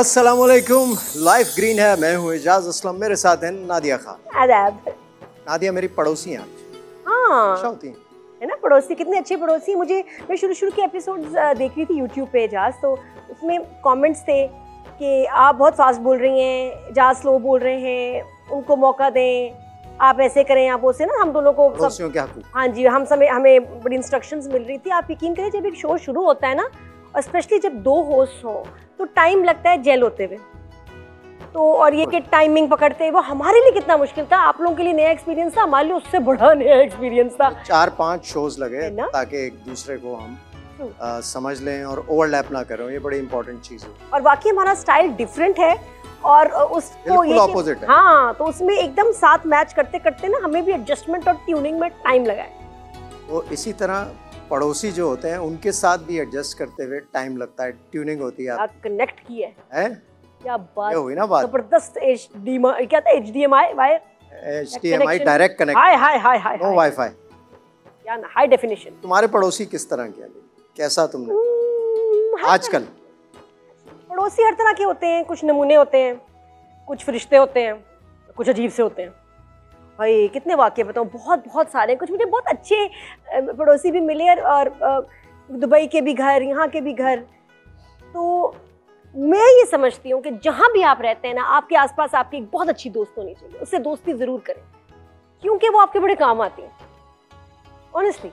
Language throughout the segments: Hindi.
अस्सलाम वालेकुम लाइफ ग्रीन है मैं हूँ एजाज असलम मेरे साथ हैं नादिया खान। आदाब। नादिया मेरी पड़ोसी हैं आज हाँ। अच्छा होती हैं है ना पड़ोसी कितने अच्छे पड़ोसी। मुझे मैं शुरू शुरू के एपिसोड देख रही थी यूट्यूब पे एजाज तो उसमें कमेंट्स थे कि आप बहुत फास्ट बोल रही हैं एजाज स्लो बोल रहे हैं उनको मौका दें आप ऐसे करें आप वैसे ना हम दोनों को सब हाँ जी हम समय हमें बड़ी इंस्ट्रक्शंस मिल रही थी। आप यकीन करें जब एक शो शुरू होता है ना और स्पेशली जब दो होस्ट हों तो टाइम लगता है जेल होते हुए। तो और ये कि टाइमिंग पकड़ते हैं वो हमारे लिए कितना मुश्किल था। आप लोगों के लिए नया एक्सपीरियंस था हमारे लिए उससे बड़ा नया एक्सपीरियंस था। चार पाँच शोज़ लगे ताकि एक दूसरे को हम हम्म। आ, समझ लें और ओवरलैप ना करें। ये बड़ी इंपॉर्टेंट चीज़ है। और बाकी हमारा स्टाइल डिफरेंट है और उसको ये है। हाँ तो उसमें एकदम साथ मैच करते करते ना हमें भी एडजस्टमेंट और ट्यूनिंग में टाइम लगा है। तो इसी तरह पड़ोसी जो होते हैं उनके साथ भी एडजस्ट करते हुए टाइम लगता है ट्यूनिंग होती है। आप कनेक्ट किया है? है क्या बात। हुई ना बात। ज़बरदस्त एच डी क्या था H D M I wire? H D M I direct connect hi hi hi hi no WiFi क्या ना हाई डेफिनेशन तुम्हारे पड़ोसी किस तरह के हैं? कैसा तुमने? आजकल। पड़ोसी हर तरह के होते हैं कुछ नमूने होते हैं कुछ फरिश्ते होते हैं कुछ अजीब से होते हैं। भाई कितने वाक्य बताऊँ? बहुत बहुत सारे कुछ मुझे बहुत अच्छे पड़ोसी भी मिले और, दुबई के भी घर यहाँ के भी घर। तो मैं ये समझती हूँ कि जहाँ भी आप रहते हैं ना आपके आसपास आपकी एक बहुत अच्छी दोस्त होनी चाहिए। उससे दोस्ती ज़रूर करें क्योंकि वो आपके बड़े काम आती है। ऑनेस्टली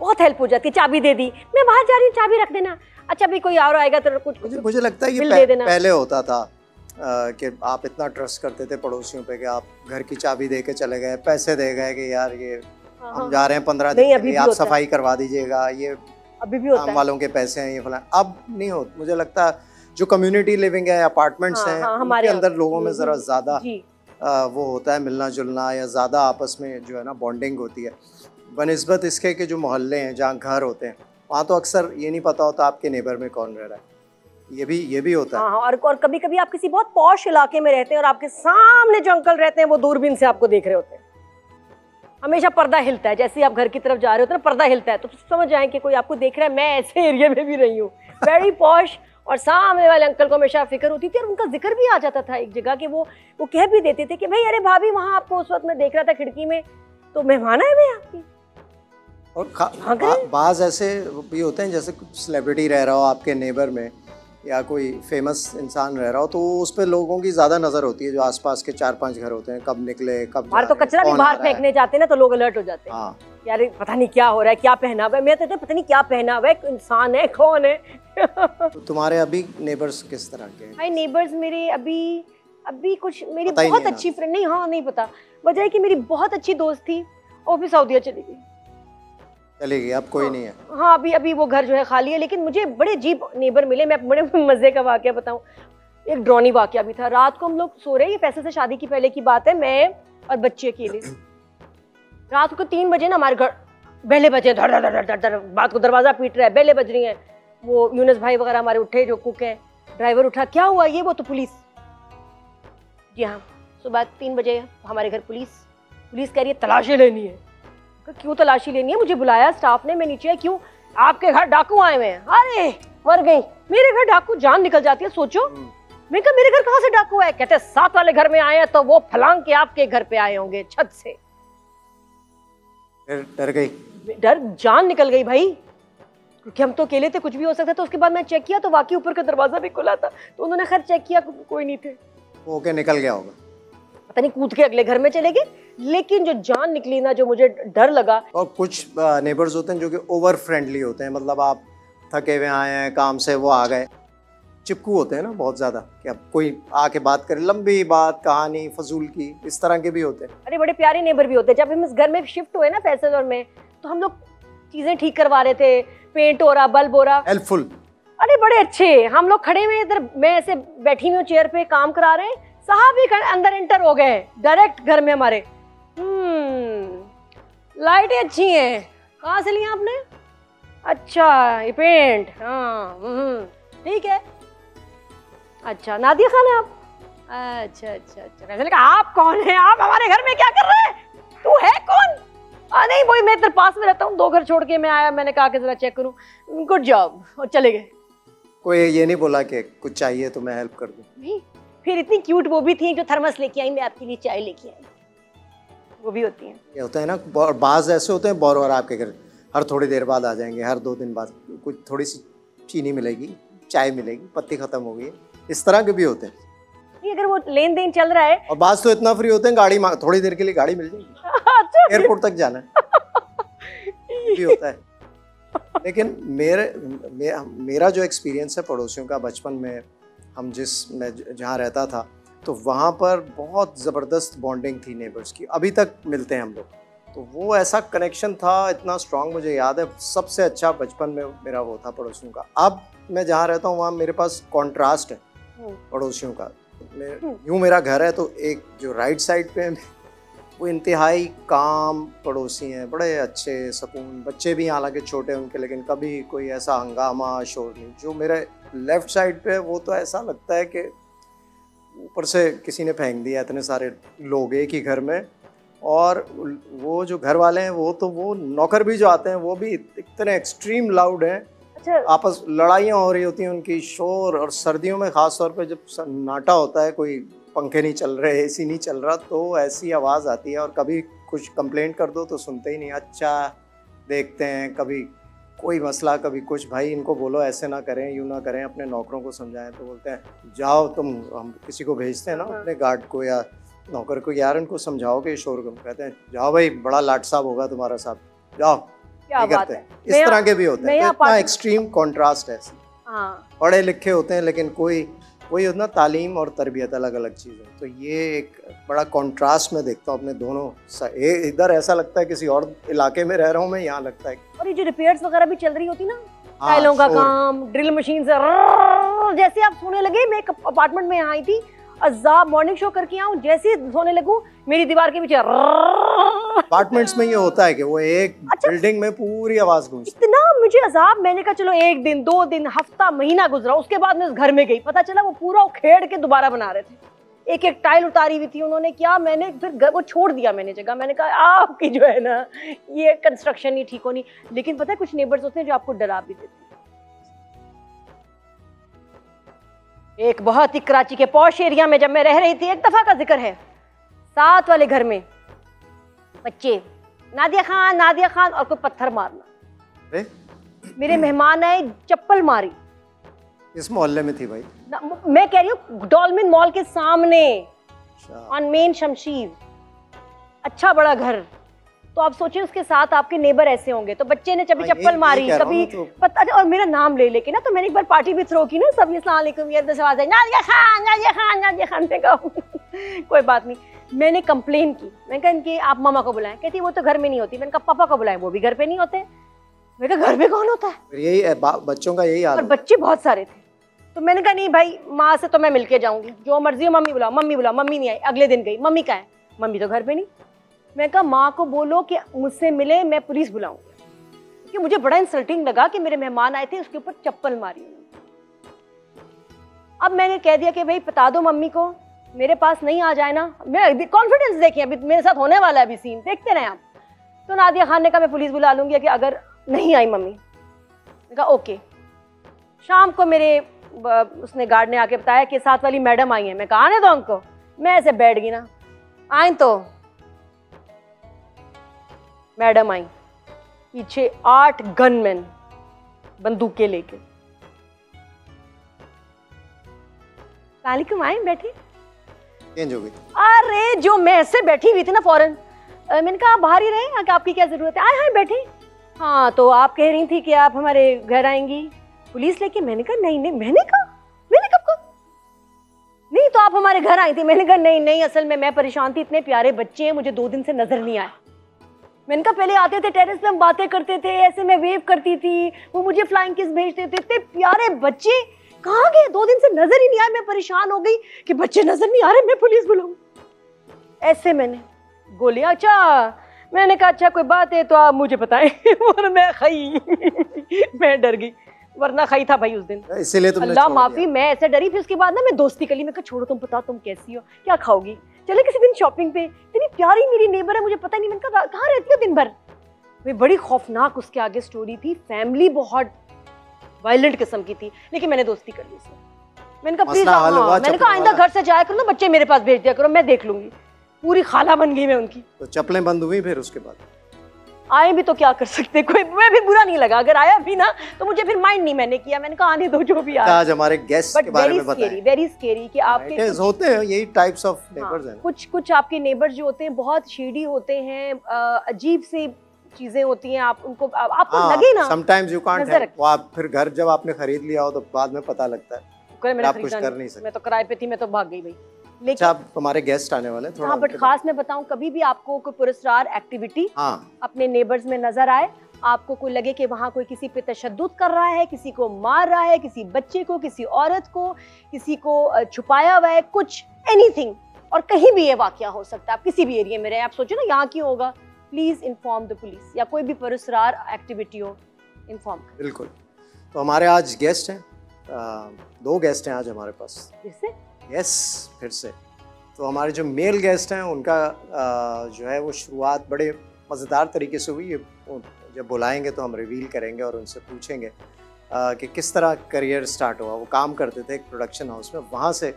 बहुत हेल्प हो जाती है। चाबी दे दी। मैं बाहर जा रही हूँ चाबी रख देना। अच्छा भाई कोई और आएगा तो कुछ मुझे मुझे लगता है कि पह, दे देना। पहले होता था। कि आप इतना ट्रस्ट करते थे पड़ोसियों पे कि आप घर की चाबी दे के चले गए पैसे दे गए कि यार ये हाँ, हम हाँ, जा रहे हैं पंद्रह दिन अभी आप सफ़ाई करवा दीजिएगा ये अभी भी होता है। वालों के पैसे हैं ये फला। अब नहीं हो मुझे लगता है जो कम्युनिटी लिविंग है अपार्टमेंट्स हाँ, हैं हाँ, हमारे अंदर लोगों में हम्म, जरा हम्म, ज़्यादा वो होता है मिलना जुलना या ज़्यादा आपस में जो है ना बॉन्डिंग होती है। बनस्बत इसके कि जो मोहल्ले हैं जहाँ घर होते हैं वहाँ तो अक्सर ये नहीं पता होता आपके नेबर में कौन रह रहा है। ये भी ये भी होता है। हाँ हाँ, और और कभी कभी आप किसी बहुत पॉश इलाके में रहते हैं और आपके सामने जो अंकल रहते हैं वो दूरबीन से आपको देख रहे होते हैं। हमेशा पर्दा हिलता है जैसे ही आप घर की तरफ़ जा रहे होते हैं ना पर्दा हिलता है। तो समझ जाए कि कोई आपको देख रहा है मैं ऐसे एरिया में भी रही हूँ। वेरी पॉश और सामने वाले अंकल को हमेशा फ़िक्र होती थी और उनका ज़िक्र भी आ जाता था एक जगह कि वो वो कह भी देते थे कि भाई अरे भाभी वहाँ आपको उस वक्त मैं देख रहा था खिड़की में तो मेहमान आए हैं आपकी? और हाँ। बाज ऐसे भी होते हैं जैसे कुछ सेलिब्रिटी रह रहा हो आपके नेबर में या कोई फ़ेमस इंसान रह रहा हो तो उस पर लोगों की ज़्यादा नज़र होती है जो आसपास के चार पाँच घर होते हैं कब निकले कब जा हमारे तो कचरा भी बाहर फेंकने जाते हैं ना तो लोग अलर्ट हो जाते हैं। हाँ। यार पता नहीं क्या हो रहा है क्या पहना हुआ है मैं तो पता नहीं क्या पहना हुआ है इंसान है कौन है? तो तुम्हारे अभी नेबर्स किस तरह के हैं? नेबर्स मेरे अभी अभी कुछ मेरी बहुत अच्छी फ्रेंड नहीं हाँ नहीं पता। वजह है कि मेरी बहुत अच्छी दोस्त थी वो भी सऊदीया चली गई। चली गई अब कोई नहीं है। हाँ अभी अभी वो घर जो है खाली है, लेकिन मुझे बड़े जीप नेबर मिले। मैं बड़े मज़े का वाक्य बताऊँ। एक ड्रॉनी वाक्य भी था। रात को हम लोग सो रहे हैं। ये फैसल से शादी की पहले की बात है, मैं और बच्चे अकेले। रात को तीन बजे ना हमारे घर, बेले बजे धड़ धड़ धड़ धड़ धड़ बात को दरवाज़ा पीट रहा है, बेले बज रही हैं। वो यूनस भाई वगैरह हमारे उठे, जो कुक हैं। ड्राइवर उठा, क्या हुआ ये, वो तो पुलिस? जी हाँ सुबह तीन बजे हमारे घर पुलिस। पुलिस कह रही है, तलाशी लेनी है। क्यों तलाशी लेनी है? मुझे बुलाया स्टाफ ने मैं नीचे क्यों? आपके घर डाकू आए हुए हैं। अरे मर गई। मेरे घर डाकू जान निकल जाती है सोचो। हम्म। मैं कहा मेरे घर कहाँ से डाकू आए? कहते साथ वाले घर में आए हैं तो वो फलांग के आपके घर पे आए होंगे छत से। डर गई। डर जान निकल गई भाई। क्योंकि हम तो अकेले थे कुछ भी हो सकता था उसके बाद मैं चेक किया तो वाकई ऊपर का दरवाज़ा भी खुला था तो उन्होंने खैर चेक किया कोई नहीं थे। वो के निकल गया होगा। पता नहीं कूद के अगले घर में चले गए। लेकिन जो जान निकली ना जो मुझे डर लगा। और कुछ नेबर्स होते हैं जो कि ओवर फ्रेंडली होते हैं। मतलब आप थके हुए आए हैं काम से वो आ गए। चिपकू होते हैं ना बहुत ज़्यादा कि अब कोई आके बात करे। लंबी बात कहानी फजूल की इस तरह के भी होते हैं। अरे बड़े प्यारे नेबर भी होते हैं। जब हम इस घर में शिफ्ट हुए ना फैसल और में तो हम लोग चीज़ें ठीक करवा रहे थे। पेंट हो रहा बल्ब हो रहा। हेल्पफुल अरे बड़े अच्छे। हम लोग खड़े हुए इधर मैं ऐसे बैठी हुई हूँ चेयर पे काम करा रहे हैं। साहब ही अंदर एंटर हो गए डायरेक्ट घर में हमारे। हम्म लाइटें अच्छी हैं। कहाँ से लिया आपने? अच्छा ये पेंट हाँ हम्म ठीक है। अच्छा नादिया खान है आप? अच्छा अच्छा अच्छा मैंने कहा आप कौन है? आप हमारे घर में क्या कर रहे हैं? तू है कौन? आ, नहीं वही मैं इधर पास में रहता हूँ दो घर छोड़ के मैं आया मैंने कहा कि जरा चेक करूँ। गुड जॉब और चले गए। कोई ये नहीं बोला कि कुछ चाहिए तो मैं हेल्प कर दूँ। नहीं फिर इतनी क्यूट वो भी थी जो थर्मस लेके आई मैं आपके लिए चाय लेके आई। वो भी होती हैं। ये होता है ना बाज ऐसे होते हैं बोरवर आपके घर हर थोड़ी देर बाद आ जाएँगे हर दो दिन बाद कुछ थोड़ी सी चीनी मिलेगी चाय मिलेगी पत्ती खत्म हो गई इस तरह के भी होते हैं। नहीं अगर वो लेन देन चल रहा है। और बाज तो इतना फ्री होते हैं गाड़ी थोड़ी देर के लिए गाड़ी मिल जाएगी। अच्छा। एयरपोर्ट तक जाना भी होता है। लेकिन मेरे मेरा जो एक्सपीरियंस है पड़ोसियों का बचपन में हम जिस मैं जहाँ रहता था तो वहाँ पर बहुत ज़बरदस्त बॉन्डिंग थी नेबर्स की। अभी तक मिलते हैं हम लोग। तो वो ऐसा कनेक्शन था इतना स्ट्रांग मुझे याद है सबसे अच्छा बचपन में मेरा वो था पड़ोसियों का। अब मैं जहाँ रहता हूँ वहाँ मेरे पास कॉन्ट्रास्ट है हम्म, पड़ोसियों का। हम्म। यूँ मेरा घर है तो एक जो राइट साइड पे है वो इंतहाई काम पड़ोसी हैं बड़े अच्छे सकून बच्चे भी हालाँकि छोटे उनके लेकिन कभी कोई ऐसा हंगामा शोर नहीं। जो मेरे लेफ़्ट साइड पे वो तो ऐसा लगता है कि ऊपर से किसी ने फेंक दिया इतने सारे लोग एक ही घर में। और वो जो घर वाले हैं वो तो वो नौकर भी जो आते हैं वो भी इतने एक्सट्रीम लाउड हैं। अच्छा। आपस लड़ाइयाँ हो रही होती हैं उनकी शोर और सर्दियों में ख़ास तौर पे जब सन्नाटा होता है कोई पंखे नहीं चल रहे एसी नहीं चल रहा तो ऐसी आवाज़ आती है और कभी कुछ कंप्लेंट कर दो तो सुनते ही नहीं अच्छा देखते हैं कभी कोई मसला कभी कुछ भाई इनको बोलो ऐसे ना करें यूँ ना करें अपने नौकरों को समझाएँ तो बोलते हैं जाओ तुम हम किसी को भेजते हैं ना हाँ। अपने गार्ड को या नौकर को यार इनको समझाओ कि शोर कम कहते हैं जाओ भाई बड़ा लाट साहब होगा तुम्हारा साहब जाओ। क्या करते हैं। इस तरह के भी होते हैं। तो इतना एक्सट्रीम कॉन्ट्रास्ट है हाँ। पढ़े लिखे होते हैं लेकिन कोई वही होता ना तालीम और तरबियत अलग अलग चीज़। है तो ये एक बड़ा कॉन्ट्रास्ट में देखता हूँ अपने दोनों इधर ऐसा लगता है किसी और इलाके में रह रहा हूँ मैं यहाँ लगता है और ये जो रिपेयर्स वगैरह भी चल रही होती ना हाँ, टाइलों का काम ड्रिल मशीन से जैसे आप सोने लगे मैं एक अपार्टमेंट में आई थी अजाब मॉर्निंग शो करके आऊँ जैसे सोने लगूं मेरी दीवार के पीछे अपार्टमेंट्स में ये होता है कि वो एक अच्छा। बिल्डिंग में पूरी आवाज़ गूंजती। इतना मुझे अजाब मैंने कहा चलो एक दिन दो दिन हफ़्ता महीना गुजरा उसके बाद मैं उस घर में गई। पता चला वो पूरा उखेड़ के दोबारा बना रहे थे। एक एक टाइल उतारी हुई थी उन्होंने क्या मैंने फिर वो छोड़ दिया मैंने जगह? मैंने कहा आपकी जो है ना ये कंस्ट्रक्शन नहीं ठीक होनी लेकिन पता है कुछ नेबर्स होते हैं जो आपको डरा भी देते एक बहुत ही कराची के पौश एरिया में जब मैं रह रही थी एक दफ़ा का ज़िक्र है। साथ वाले घर में बच्चे नादिया खान नादिया खान और कोई पत्थर मारना। अरे। मेरे मेहमान आए चप्पल मारी। इस मोहल्ले में थी भाई। ना- मैं कह रही हूँ डॉल्मिन मॉल के सामने ऑन मेन शमशीर अच्छा बड़ा घर। तो आप सोचिए उसके साथ आपके नेबर ऐसे होंगे। तो बच्चे ने कभी हाँ, चप्पल मारी कभी तो। पता और मेरा नाम ले लेके ना तो मैंने एक बार पार्टी भी थ्रो की ना सब खान ने कहा कोई बात नहीं। मैंने कंप्लेन की। मैंने कहा इनकी आप मामा को बुलाएँ। कहती वो तो घर में नहीं होती। मैंने कहा पापा को बुलाएँ वो भी घर पे नहीं होते। कहा घर में कौन होता है? यही है, बच्चों का यही और बच्चे बहुत सारे थे। तो मैंने कहा नहीं भाई माँ से तो मैं मिलके जाऊँगी। जो मर्ज़ी हो मम्मी बुलाओ मम्मी बुलाओ मम्मी नहीं आई। अगले दिन गई। मम्मी कहाँ है? मम्मी तो घर पे नहीं। मैं कहा माँ को बोलो कि मुझसे मिले मैं पुलिस बुलाऊँगी। क्योंकि मुझे बड़ा इंसल्टिंग लगा कि मेरे मेहमान आए थे उसके ऊपर चप्पल मारी अब मैंने कह दिया कि भाई बता दो मम्मी को मेरे पास नहीं आ जाए ना। मैं कॉन्फिडेंस देखिए अभी मेरे साथ होने वाला है अभी सीन देखते रहे आप। तो नादिया खान ने कहा मैं पुलिस बुला लूँगी कि अगर नहीं आई मम्मी। कहा ओके। शाम को मेरे उसने गार्ड ने आके बताया कि साथ वाली मैडम आई है। मैं कहा आने दो उनको मैं ऐसे बैठ गई ना। आए तो। मैडम आई पीछे आठ गनमैन बंदूकें लेके। वालेकुम आए बैठे चेंज हो गई। अरे जो मैं ऐसे बैठी हुई थी ना फ़ौरन मैंने कहा आप बाहर ही रहे आपकी क्या ज़रूरत है? आए हाय बैठे हाँ तो आप कह रही थी कि आप हमारे घर आएँगी। पुलिस लेके मैंने कहा, नहीं नहीं, मैंने कहा, मैंने कब कहा? नहीं तो आप हमारे घर आई थी, मैंने कहा, नहीं नहीं, असल में मैं परेशान थी, इतने प्यारे बच्चे हैं, मुझे दो दिन से नज़र नहीं आए। मैंने कहा, पहले आते थे टेरेस पे, हम बातें करते थे, ऐसे मैं वेव करती थी, वो मुझे फ्लाइंग किस भेजते थे, इतने प्यारे बच्चे कहाँ गए? दो दिन से नज़र ही नहीं आए, मैं परेशान हो गई कि बच्चे नज़र नहीं आ रहे, मैं पुलिस बुलाऊं। ऐसे मैंने बोले अच्छा मैंने कहा अच्छा कोई बात है तो आप मुझे बताएँ। और मैं खई। मैं डर गई। वरना खई था भाई उस दिन। इसीलिए तुमने अल्लाह माफ़ी मैं ऐसे डरी फिर उसके बाद ना मैं दोस्ती कर ली। मैं कहा छोड़ो तुम बताओ तुम कैसी हो? क्या खाओगी? चले किसी दिन शॉपिंग पे। इतनी प्यारी मेरी नेबर है मुझे पता नहीं मैंने कहा कहाँ रहती हो दिन भर? वे बड़ी खौफनाक उसके आगे स्टोरी थी। फैमिली बहुत वायलेंट किस्म की थी लेकिन मैंने दोस्ती कर ली उससे मैंने कहा प्लीज़ हाँ, मैंने कहा आइंदा घर से जाया करो ना बच्चे मेरे पास भेज दिया करो मैं देख लूँगी। पूरी खाला बन गई मैं उनकी। तो चप्पलें बंद हुई फिर उसके बाद? आए भी तो क्या कर सकते? कोई मैं भी बुरा नहीं लगा। अगर आया भी ना तो मुझे फिर माइंड नहीं मैंने किया। मैंने कहा आने दो जो भी अच्छा, आए आज हमारे गेस्ट के बारे में बताएँ। वेरी स्केरी कि आपके कुछ- होते हैं यही टाइप्स ऑफ़ नेबर्स हैं। कुछ कुछ आपके नेबर जो होते हैं बहुत शीडी होते हैं अजीब सी चीज़ें होती हैं आप उनको आप, आपको हाँ, लगे ना समटाइम्स यू कांट वो आप फिर घर जब आपने खरीद लिया हो तो बाद में पता लगता है। आप कुछ कर नहीं सकते। मैं तो किराए पे थी मैं तो भाग गई भाई। लेकिन अच्छा अब हमारे गेस्ट आने वाले थोड़ा हाँ बट खास मैं बताऊँ कभी भी आपको कोई पुरस्कार एक्टिविटी हाँ। अपने नेबर्स में नज़र आए आपको कोई लगे कि वहाँ कोई किसी पे तशद्दुद कर रहा है किसी को मार रहा है किसी बच्चे को किसी औरत को किसी को छुपाया हुआ है कुछ एनीथिंग और कहीं भी ये वाकया हो सकता है। आप किसी भी एरिया में रहे आप सोचो ना यहाँ क्यों होगा? प्लीज़ इन्फॉर्म द पुलिस या कोई भी पुरस्कार एक्टिविटी हो इन्फॉर्म बिल्कुल। तो हमारे आज गेस्ट हैं दो गेस्ट हैं आज हमारे पास। जिससे यस फिर से। तो हमारे जो मेल गेस्ट हैं, उनका जो है वो शुरुआत बड़े मज़ेदार तरीके से हुई। जब बुलाएँगे तो हम रिवील करेंगे और उनसे पूछेंगे कि किस तरह करियर स्टार्ट हुआ। वो काम करते थे एक प्रोडक्शन हाउस में। वहाँ से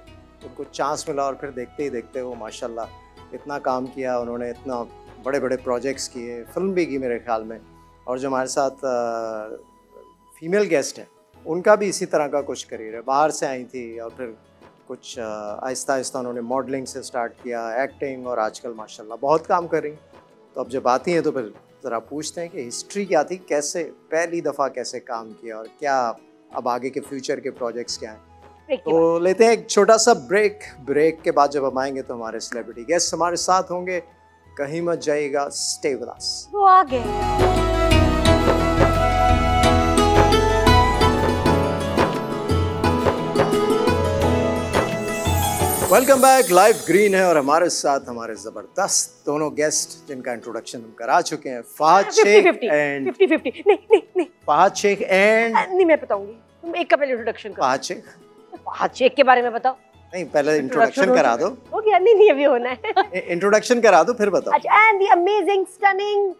उनको चांस मिला और फिर देखते ही देखते वो माशाल्लाह इतना काम किया। उन्होंने इतना बड़े बड़े प्रोजेक्ट्स किए फ़िल्म भी की मेरे ख्याल में। और जो हमारे साथ फीमेल गेस्ट हैं, उनका भी इसी तरह का कुछ करियर है। बाहर से आई थी और फिर कुछ आहिस्ता आहिस्ता उन्होंने मॉडलिंग से स्टार्ट किया एक्टिंग और आजकल माशाल्लाह बहुत काम कर रही तो अब जब आती हैं तो फिर ज़रा पूछते हैं कि हिस्ट्री क्या थी कैसे पहली दफ़ा कैसे काम किया और क्या अब आगे के फ्यूचर के प्रोजेक्ट्स क्या हैं? तो लेते हैं एक छोटा सा ब्रेक ब्रेक के बाद जब हम आएँगे तो हमारे सेलिब्रिटी गेस्ट हमारे साथ होंगे। कहीं मत जाइएगा स्टे विद अस वो आ गए। वेलकम बैक लाइव ग्रीन है और हमारे साथ हमारे ज़बरदस्त दोनों गेस्ट जिनका इंट्रोडक्शन हम करा चुके हैं। Fahad Shaikh and fifty fifty नहीं नहीं नहीं। फहद शेख एंड नहीं मैं बताऊँगी। तुम एक का पहले इंट्रोडक्शन करो। फहद शेख। हाँ चेक के बारे में बताओ। नहीं पहले इंट्रोडक्शन करा दो। हो गया। नहीं नहीं अभी होना है। इंट्रोडक्शन करा दो फिर बताओ। अच्छा एंड द अमेजिंग स्टनिंग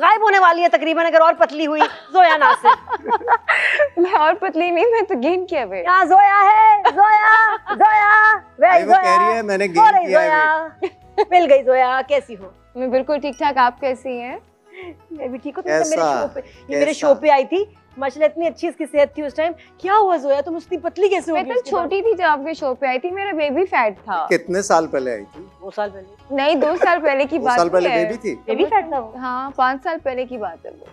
गायब होने वाली है तकरीबन अगर और पतली हुई जोया ना से। मैं और पतली नहीं मैं तो गेन किया वे यहाँ जोया है जोया जोया वे वो कह रही है मैंने गेन किया है जोया। मिल गई जोया कैसी हो? मैं बिल्कुल ठीक ठाक आप कैसी हैं? मैं भी ठीक हूँ तुम तो मेरे शो पे ये मेरे शो पे आई थी। माशाल्लाह इतनी अच्छी इसकी सेहत थी उस टाइम क्या हुआ जोया? तुम उसकी पतली कैसे हो मैं तो छोटी थी जब आपके शो पे आई थी मेरा बेबी फैट था। कितने साल पहले आई थी? दो साल पहले। नहीं दो साल पहले की बात साल पहले बेबी थी? बेबी फैट था हाँ पाँच साल पहले की बात है वो।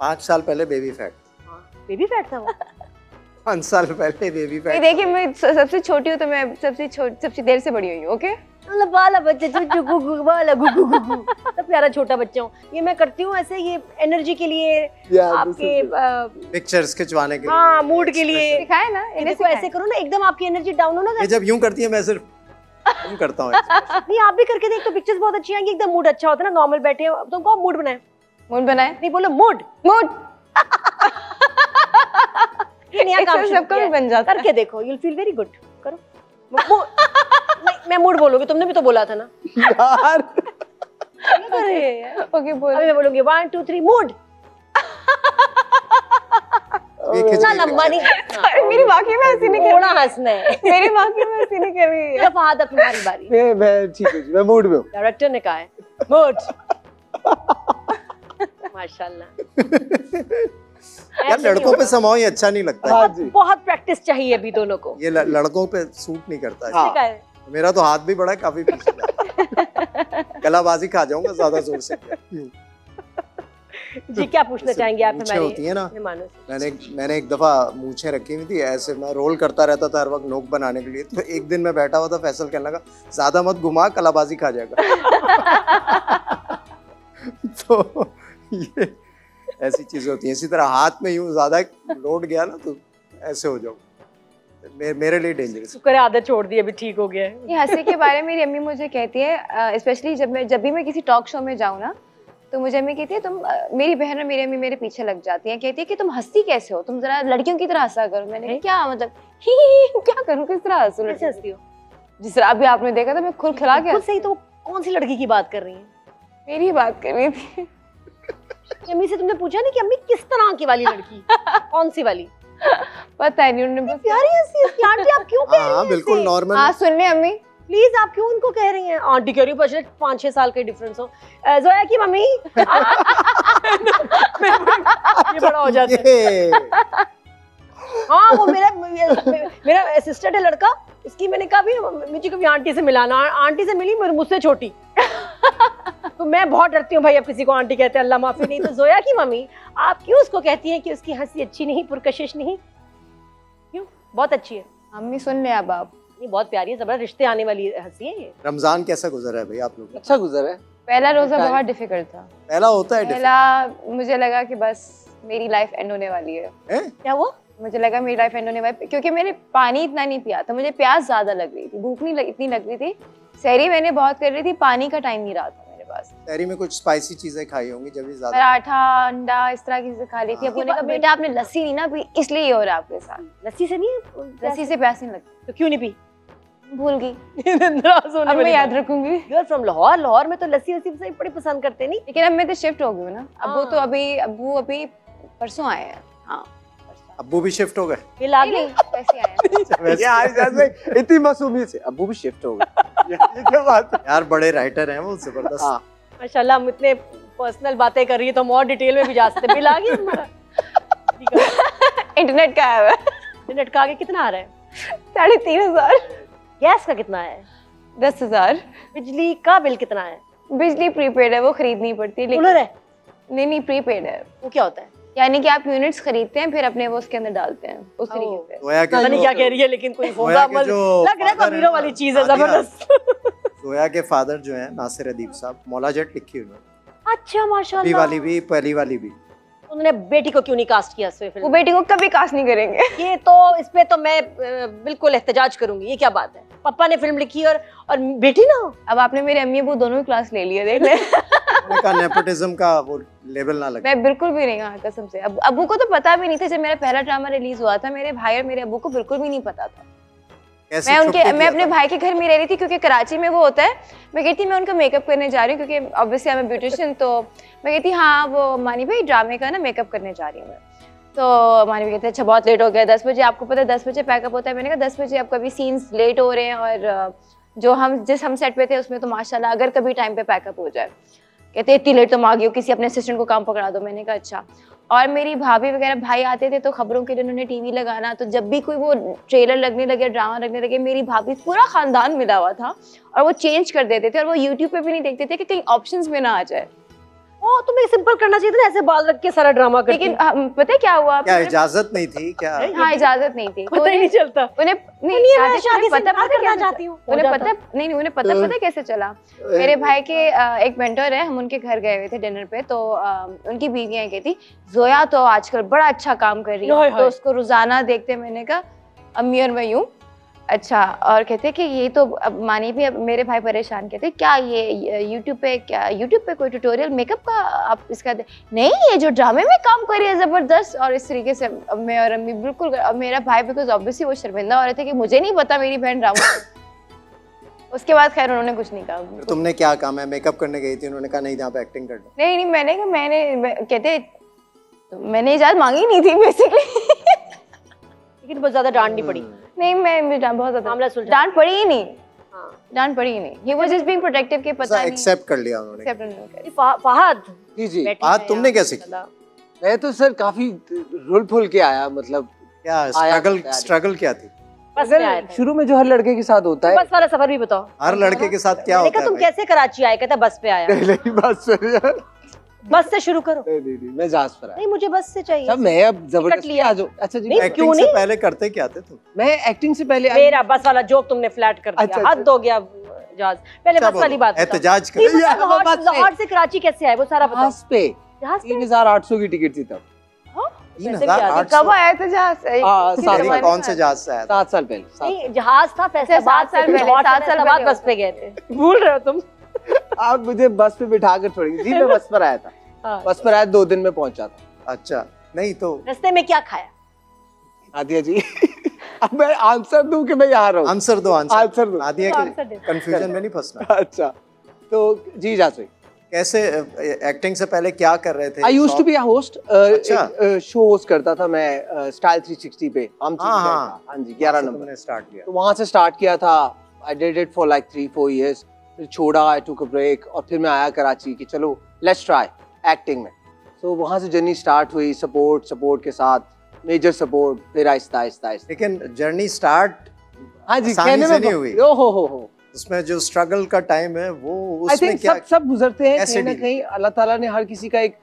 पाँच साल पहले बेबी फैट हाँ बेबी फैट था वो। पाँच साल पहले बेबी फैट देखिए मैं सबसे छोटी हूँ तो मैं सबसे छोटी सबसे देर से बड़ी हुई हूँ ओके? मतलब बाला बच्चा गुगु बाला गुगु गुगु तो प्यारा छोटा बच्चा हूँ। ये मैं करती हूँ ऐसे ये एनर्जी के लिए आपके पिक्चर्स खिंचवाने के लिए। हाँ मूड के लिए। सिखाए ना इन्हें ऐसे करो ना एकदम आपकी एनर्जी डाउन हो ना जब यूँ करती है मैं सिर्फ़ करता हूँ नहीं आप भी करके देख तो पिक्चर्स बहुत अच्छी आएँगी एकदम मूड अच्छा होता है ना नॉर्मल बैठे हो। अब तुमको मूड बनाए। मूड बनाए? नहीं बोलो मूड मूड नया काम सबका भी बन जाता करके देखो यू फील वेरी गुड करो। मैं मूड बोलूँगी तुमने भी तो बोला था ना? यार। ओके बोल। मैं बोलूँगी वन टू थ्री मूड ना लंबा नहीं मेरी बाकी में हँसी नहीं कर। थोड़ा हंसना है। मेरी बाकी में हँसी नहीं कर। रही है फहद अब तुम्हारी बारी। मैं मैं ठीक हूँ मैं मूड में हूँ। डायरेक्टर ने कहा है मूड माशाल्लाह। यार लड़कों पे समाओ ये अच्छा नहीं लगता। बहुत बहुत प्रैक्टिस चाहिए अभी दोनों को। ये लड़कों पे सूट नहीं करता। है। है? मेरा तो हाथ भी बड़ा है काफ़ी पीछे गलाबाजी खा जाऊँगा ज़्यादा ज़ोर से। जी क्या पूछना चाहेंगे आप मूंछें हमारे होती है ना। मैंने मैंने एक दफ़ा मूछें रखी हुई थी ऐसे मैं रोल करता रहता था हर वक्त नोक बनाने के लिए तो एक दिन मैं बैठा हुआ था फैसल कहने लगा ज़्यादा मत घुमा कलाबाजी खा जाएगा। तो ये ऐसी चीज़ें होती हैं। इसी तरह हाथ में यूँ ज़्यादा लोड गया ना तो ऐसे हो जाओ। मे, मेरे लिए डेंजरस शुक्र है आदत छोड़ दी अभी ठीक हो गया है। ये हँसी के बारे में मेरी अम्मी मुझे कहती है स्पेशली जब मैं जब भी मैं किसी टॉक शो में जाऊँ ना तो मुझे अम्मी कहती है तुम मेरी बहन और मेरी अम्मी मेरे पीछे लग जाती है। कहती है कि तुम हंसती कैसे हो? तुम जरा लड़कियों की तरह हंसा करो। मैंने क्या मतलब? ही, ही, ही, क्या करूँ? किस तरह हंसू कैसे हंसती हो? जिस तरह अभी आपने देखा था मैं खुल खिला के सही तो कौन सी लड़की की बात कर रही है? मेरी बात कर रही थी। अम्मी से तुमने पूछा ना कि अम्मी किस तरह की वाली लड़की? कौन सी वाली? पता है नहीं उन्होंने प्यारी हँसी है इसकी आंटी आप क्यों कह रही हाँ हैं बिल्कुल नॉर्मल हाँ सुन हैं अम्मी। प्लीज़ आप क्यों उनको कह रही हैं? आंटी कह रही हूँ बच्चे पाँच छह साल के डिफरेंस हो। जोया की मम्मी? ये बड़ा हो जाता है। हाँ वो मेरा ये- मेरा असिस्टेंट है लड़का इसकी मैंने कहा भी मुझे कभी आंटी से मिलाना आंटी से मिली मुझसे छोटी। तो मैं बहुत डरती हूँ भाई अब किसी को आंटी कहते हैं अल्लाह माफ़ी नहीं तो जोया की मम्मी आप क्यों उसको कहती हैं कि उसकी हँसी अच्छी नहीं पुरकशिश नहीं? क्यों? बहुत अच्छी है। अम्मी सुन ले अब आप। ये बहुत प्यारी है ज़बरदस्त रिश्ते आने वाली हँसी है ये। रमज़ान कैसा गुजरा है भाई आप लोग अच्छा गुजर है। पहला रोजा बहुत डिफ़िकल्ट था। पहला होता है पहला मुझे लगा कि बस मेरी लाइफ एंड होने वाली है। क्या वो मुझे लगा मेरी लाइफ एंड होने वाली क्योंकि मैंने पानी इतना नहीं पिया था मुझे प्यास ज़्यादा लग रही थी भूख नहीं लग, इतनी लग रही थी। सहरी मैंने बहुत कर रही थी पानी का टाइम नहीं रहा था। पास। शहरी में कुछ स्पाइसी चीज़ें खाई होंगी जब भी ज़्यादा पराठा अंडा इस तरह की चीज़ें खा ली थी। अब उन्होंने कहा बेटा आपने लस्सी नहीं ना पी इसलिए ये हो रहा है आपके साथ? लस्सी से नहीं लस्सी से प्यास नहीं लगती। तो क्यों नहीं पी? भूल गई। अब मैं याद। रखूँगी। You're from लाहौर लाहौर में तो लस्सी वस्सी सही बड़ी पसंद करते नहीं? लेकिन अब मैं तो शिफ्ट हो गई हूँ ना। अब हाँ। तो अभी अबू अभी परसों आए हैं। हाँ। अब्बू भी शिफ्ट हो गए। वैसे वैसे- ये आज में इतनी मासूमी से। अबू भी शिफ्ट हो गए। ये क्या बात है? यार बड़े राइटर हैं वो ज़बरदस्त। हाँ। माशाल्लाह हम इतने पर्सनल बातें कर रही है तो हम और डिटेल में भी जा सकते हैं। बिल आ गया हमारा। इंटरनेट का आया हुआ है। मिनट का आगे कितना आ रहा है? साढ़े तीन हज़ार। गैस का कितना है? दस हज़ार। बिजली का बिल कितना है? बिजली प्रीपेड है वो खरीदनी पड़ती है लेकिन है? नहीं नहीं प्रीपेड है। वो क्या होता है? यानी कि आप यूनिट्स खरीदते हैं फिर अपने वो उसके अंदर डालते हैं उस तरीके से। पता नहीं क्या कह रही है लेकिन कोई होगा लग रहा है हैं वाली चीज़ है ज़बरदस्त। जोया के फादर जो हैं नासिर अदीब साहब मौला जेट लिखी हुई अच्छा माशाल्लाह। वाली भी पहली वाली भी। उन्होंने बेटी को क्यों नहीं कास्ट किया इसमें वो बेटी को कभी कास्ट नहीं करेंगे। ये तो इस पे तो मैं बिल्कुल एहतजाज करूँगी ये क्या बात है? पापा ने फ़िल्म लिखी और और बेटी ना? हो अब आपने मेरे अम्मी वो दोनों क्लास ले लिया देख ले। उन्होंने कहा नेपोटिज्म का वो लेवल ना लगे मैं बिल्कुल भी नहीं कहा कसम से। अब अबू को तो पता भी नहीं था जब मेरा पहला ड्रामा रिलीज़ हुआ था मेरे भाई और मेरे अबू को बिल्कुल भी नहीं पता था। मैं उनके मैं अपने भाई के घर में रह रही थी क्योंकि कराची में वो होता है। मैं कहती मैं उनका मेकअप करने जा रही हूँ क्योंकि ऑब्वियसली मैं ब्यूटिशियन तो मैं कहती हाँ वो मानी भाई ड्रामे का ना मेकअप करने जा रही हूँ मैं। तो मानी भाई कहते अच्छा बहुत लेट हो गया दस बजे आपको पता है दस बजे पैकअप होता है। मैंने कहा दस बजे आपका भी सीन्स लेट हो रहे हैं और जो हम जिस हम सेट पे थे उसमें तो माशाल्लाह अगर कभी टाइम पे पैकअप हो जाए। कहते, इतनी लेट तुम आ गई हो, किसी अपने असिस्टेंट को काम पकड़ा दो। मैंने कहा अच्छा। और मेरी भाभी वगैरह भाई आते थे तो खबरों के लिए उन्होंने टीवी लगाना तो जब भी कोई वो ट्रेलर लगने लगे ड्रामा लगने लगे, मेरी भाभी पूरा खानदान मिला हुआ था और वो चेंज कर देते थे और वो यूट्यूब पे भी नहीं देखते थे कि कहीं ऑप्शंस में ना आ जाए। ओ तुम्हें सिंपल करना चाहिए था ना ऐसे बाल रख के सारा ड्रामा करती लेकिन पता है क्या हुआ? क्या इजाज़त नहीं थी क्या? हाँ इजाज़त नहीं थी। तो पता ही नहीं उन्हें चलता उन्हें नहीं नहीं मैं शादी शादी पता पता करना कैसे चाहती हूँ। उन्हें पता नहीं नहीं उन्हें पता पता कैसे चला? मेरे भाई के एक मेंटर है हम उनके घर गए हुए थे डिनर पे तो उनकी बीवियाँ कहती जोया तो आजकल बड़ा अच्छा काम कर रही है। तो उसको रोज़ाना देखते मैंने कहा अम्मी और मैं यूँ अच्छा और कहते कि ये तो अब मानी भी अब मेरे भाई परेशान कहते क्या ये यूट्यूब पे क्या यूट्यूब पे कोई ट्यूटोरियल मेकअप का आप इसका नहीं ये जो ड्रामे में काम कर रही है ज़बरदस्त और इस तरीके से अब मैं और अम्मी बिल्कुल अब मेरा भाई बिकॉज़ ऑब्वियसली वो शर्मिंदा हो रहे थे कि मुझे नहीं पता मेरी बहन ड्रामा उसके बाद खैर उन्होंने कुछ नहीं कहा। तुमने क्या कहा मैं मेकअप करने गई थी उन्होंने कहा नहीं यहाँ पे एक्टिंग कर नहीं नहीं मैंने कहा मैंने कहते तो मैंने इजाज़त मांगी नहीं थी बेसिकली लेकिन बहुत ज़्यादा डांट नहीं पड़ी। नहीं मैं मैं बहुत ज़्यादा मामला सुलझा। डांट पड़ी ही नहीं। हाँ। डांट पड़ी ही नहीं। He was just being protective के पता नहीं एक्सेप्ट कर लिया उन्होंने। फा- फहद जी जी। आज तुमने कैसे की? माशाल्लाह। मैं तो सर काफ़ी रुल फुल के आया मतलब क्या स्ट्रगल स्ट्रगल क्या थी? शुरू में जो हर लड़के के साथ होता है बस वाला सफ़र भी बताओ। हर लड़के के साथ क्या होता है तुम कैसे कराची आए? कहता बस पे आया नहीं नहीं बस यार बस से शुरू करो। नहीं नहीं नहीं मैं जहाज़ पर आया नहीं मुझे बस से चाहिए। सब मैं अब ज़बरदस्ती लिया। आ जाऊँ अच्छा जी नहीं, क्यों एक्टिंग से नहीं? पहले करते क्या थे तुम? मैं एक्टिंग से पहले मेरा बस वाला जोक तुमने फ्लैट कर अच्छा, दिया हद अच्छा। हो गया जहाज़ पहले बस वाली? बात। एहतजाज कर नहीं, या, लाहौर से। कराची कैसे आए? वो सारा बताओ। जहाज़ पे। जहाज़ तीन हज़ार आठ सौ की टिकट थी तब। आठ कब आया था जहाज़? से? हाँ, सारी जमाने कौन से जहाज़ से आया था सात साल पहले। जहाज़ था फैसलाबाद सात साल से। पहले, सात साल फैसलाबाद पहले बस पे गए थे। भूल रहे हो तुम। आप मुझे बस पे बिठा कर छोड़ेंगे। जी मैं बस पर आया था। हाँ। बस पर आया दो दिन में पहुँचा था। अच्छा नहीं तो रास्ते में क्या खाया? नादिया जी अब मैं आंसर दूँ कि मैं यहाँ रहूँ? आंसर दो आंसर। आंसर दो। नादिया तो के कंफ्यूजन में नहीं फंसना। अच्छा तो जी जा सही कैसे एक्टिंग से पहले क्या कर रहे थे? I used to be a host अच्छा। शो होस्ट करता था मैं स्टाइल 360 पे हम हाँ, हाँ। हाँ। हाँ जी 11 नंबर। स्टार्ट किया। तो वहाँ से स्टार्ट किया था। I did it for like three four years फिर छोड़ा आई टुक अ ब्रेक और फिर मैं आया कराची कि चलो लेट्स ट्राई एक्टिंग में। तो वहाँ से जर्नी स्टार्ट हुई सपोर्ट सपोर्ट के साथ मेजर सपोर्ट फिर आहिस्ता आहिस्ता आहिस्ता। लेकिन जर्नी स्टार्ट हाँ जी कहने से में नहीं हुई। ओ हो हो हो। उसमें जो स्ट्रगल का टाइम है वो उसमें क्या सब सब गुजरते हैं कहीं ना कहीं अल्लाह ताला ने हर किसी का एक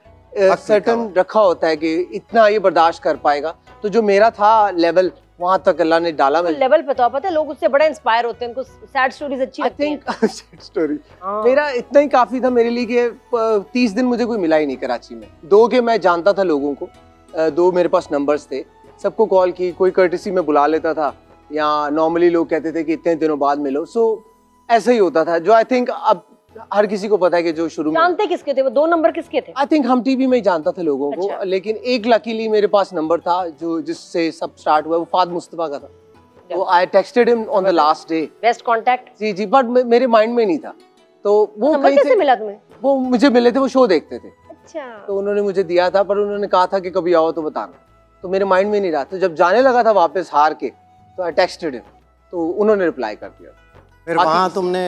सर्टन रखा होता है कि इतना ये बर्दाश्त कर पाएगा। तो जो मेरा था लेवल वहाँ तक अल्लाह ने डाला मैं लेवल पे तो पता है लोग उससे बड़ा इंस्पायर होते हैं उनको सैड स्टोरीज अच्छी आई लगती हैं। Think story. मेरा इतना ही काफ़ी था मेरे लिए कि तीस दिन मुझे कोई मिला ही नहीं कराची में। दो के मैं जानता था लोगों को दो मेरे पास नंबर्स थे। सबको कॉल की कोई कर्टिसी में बुला लेता था। या नॉर्मली लोग कहते थे कि इतने दिनों बाद मिलो। सो so, ऐसा ही होता था जो आई थिंक अब हर किसी को पता है कि जो शुरू में जानते किसके थे? वो दो नंबर किसके थे? आई थिंक हम टीवी में ही जानता था लोगों को अच्छा। लेकिन एक लकीली मेरे पास नंबर था जो जिससे सब स्टार्ट हुआ वो फाद मुस्तफ़ा का था। तो I texted him on the last day best contact जी जी बट मेरे माइंड में नहीं था। तो वो नंबर कहीं कैसे मिला तुम्हें? वो मुझे मिले थे वो शो देखते थे। अच्छा। तो उन्होंने मुझे दिया था पर उन्होंने कहा था कि कभी आओ तो बताना। तो मेरे माइंड में नहीं रहा। तो जब जाने लगा था वापस हार के तो आई टेक्सटेड हिम तो उन्होंने रिप्लाई कर दिया। फिर वहाँ तुमने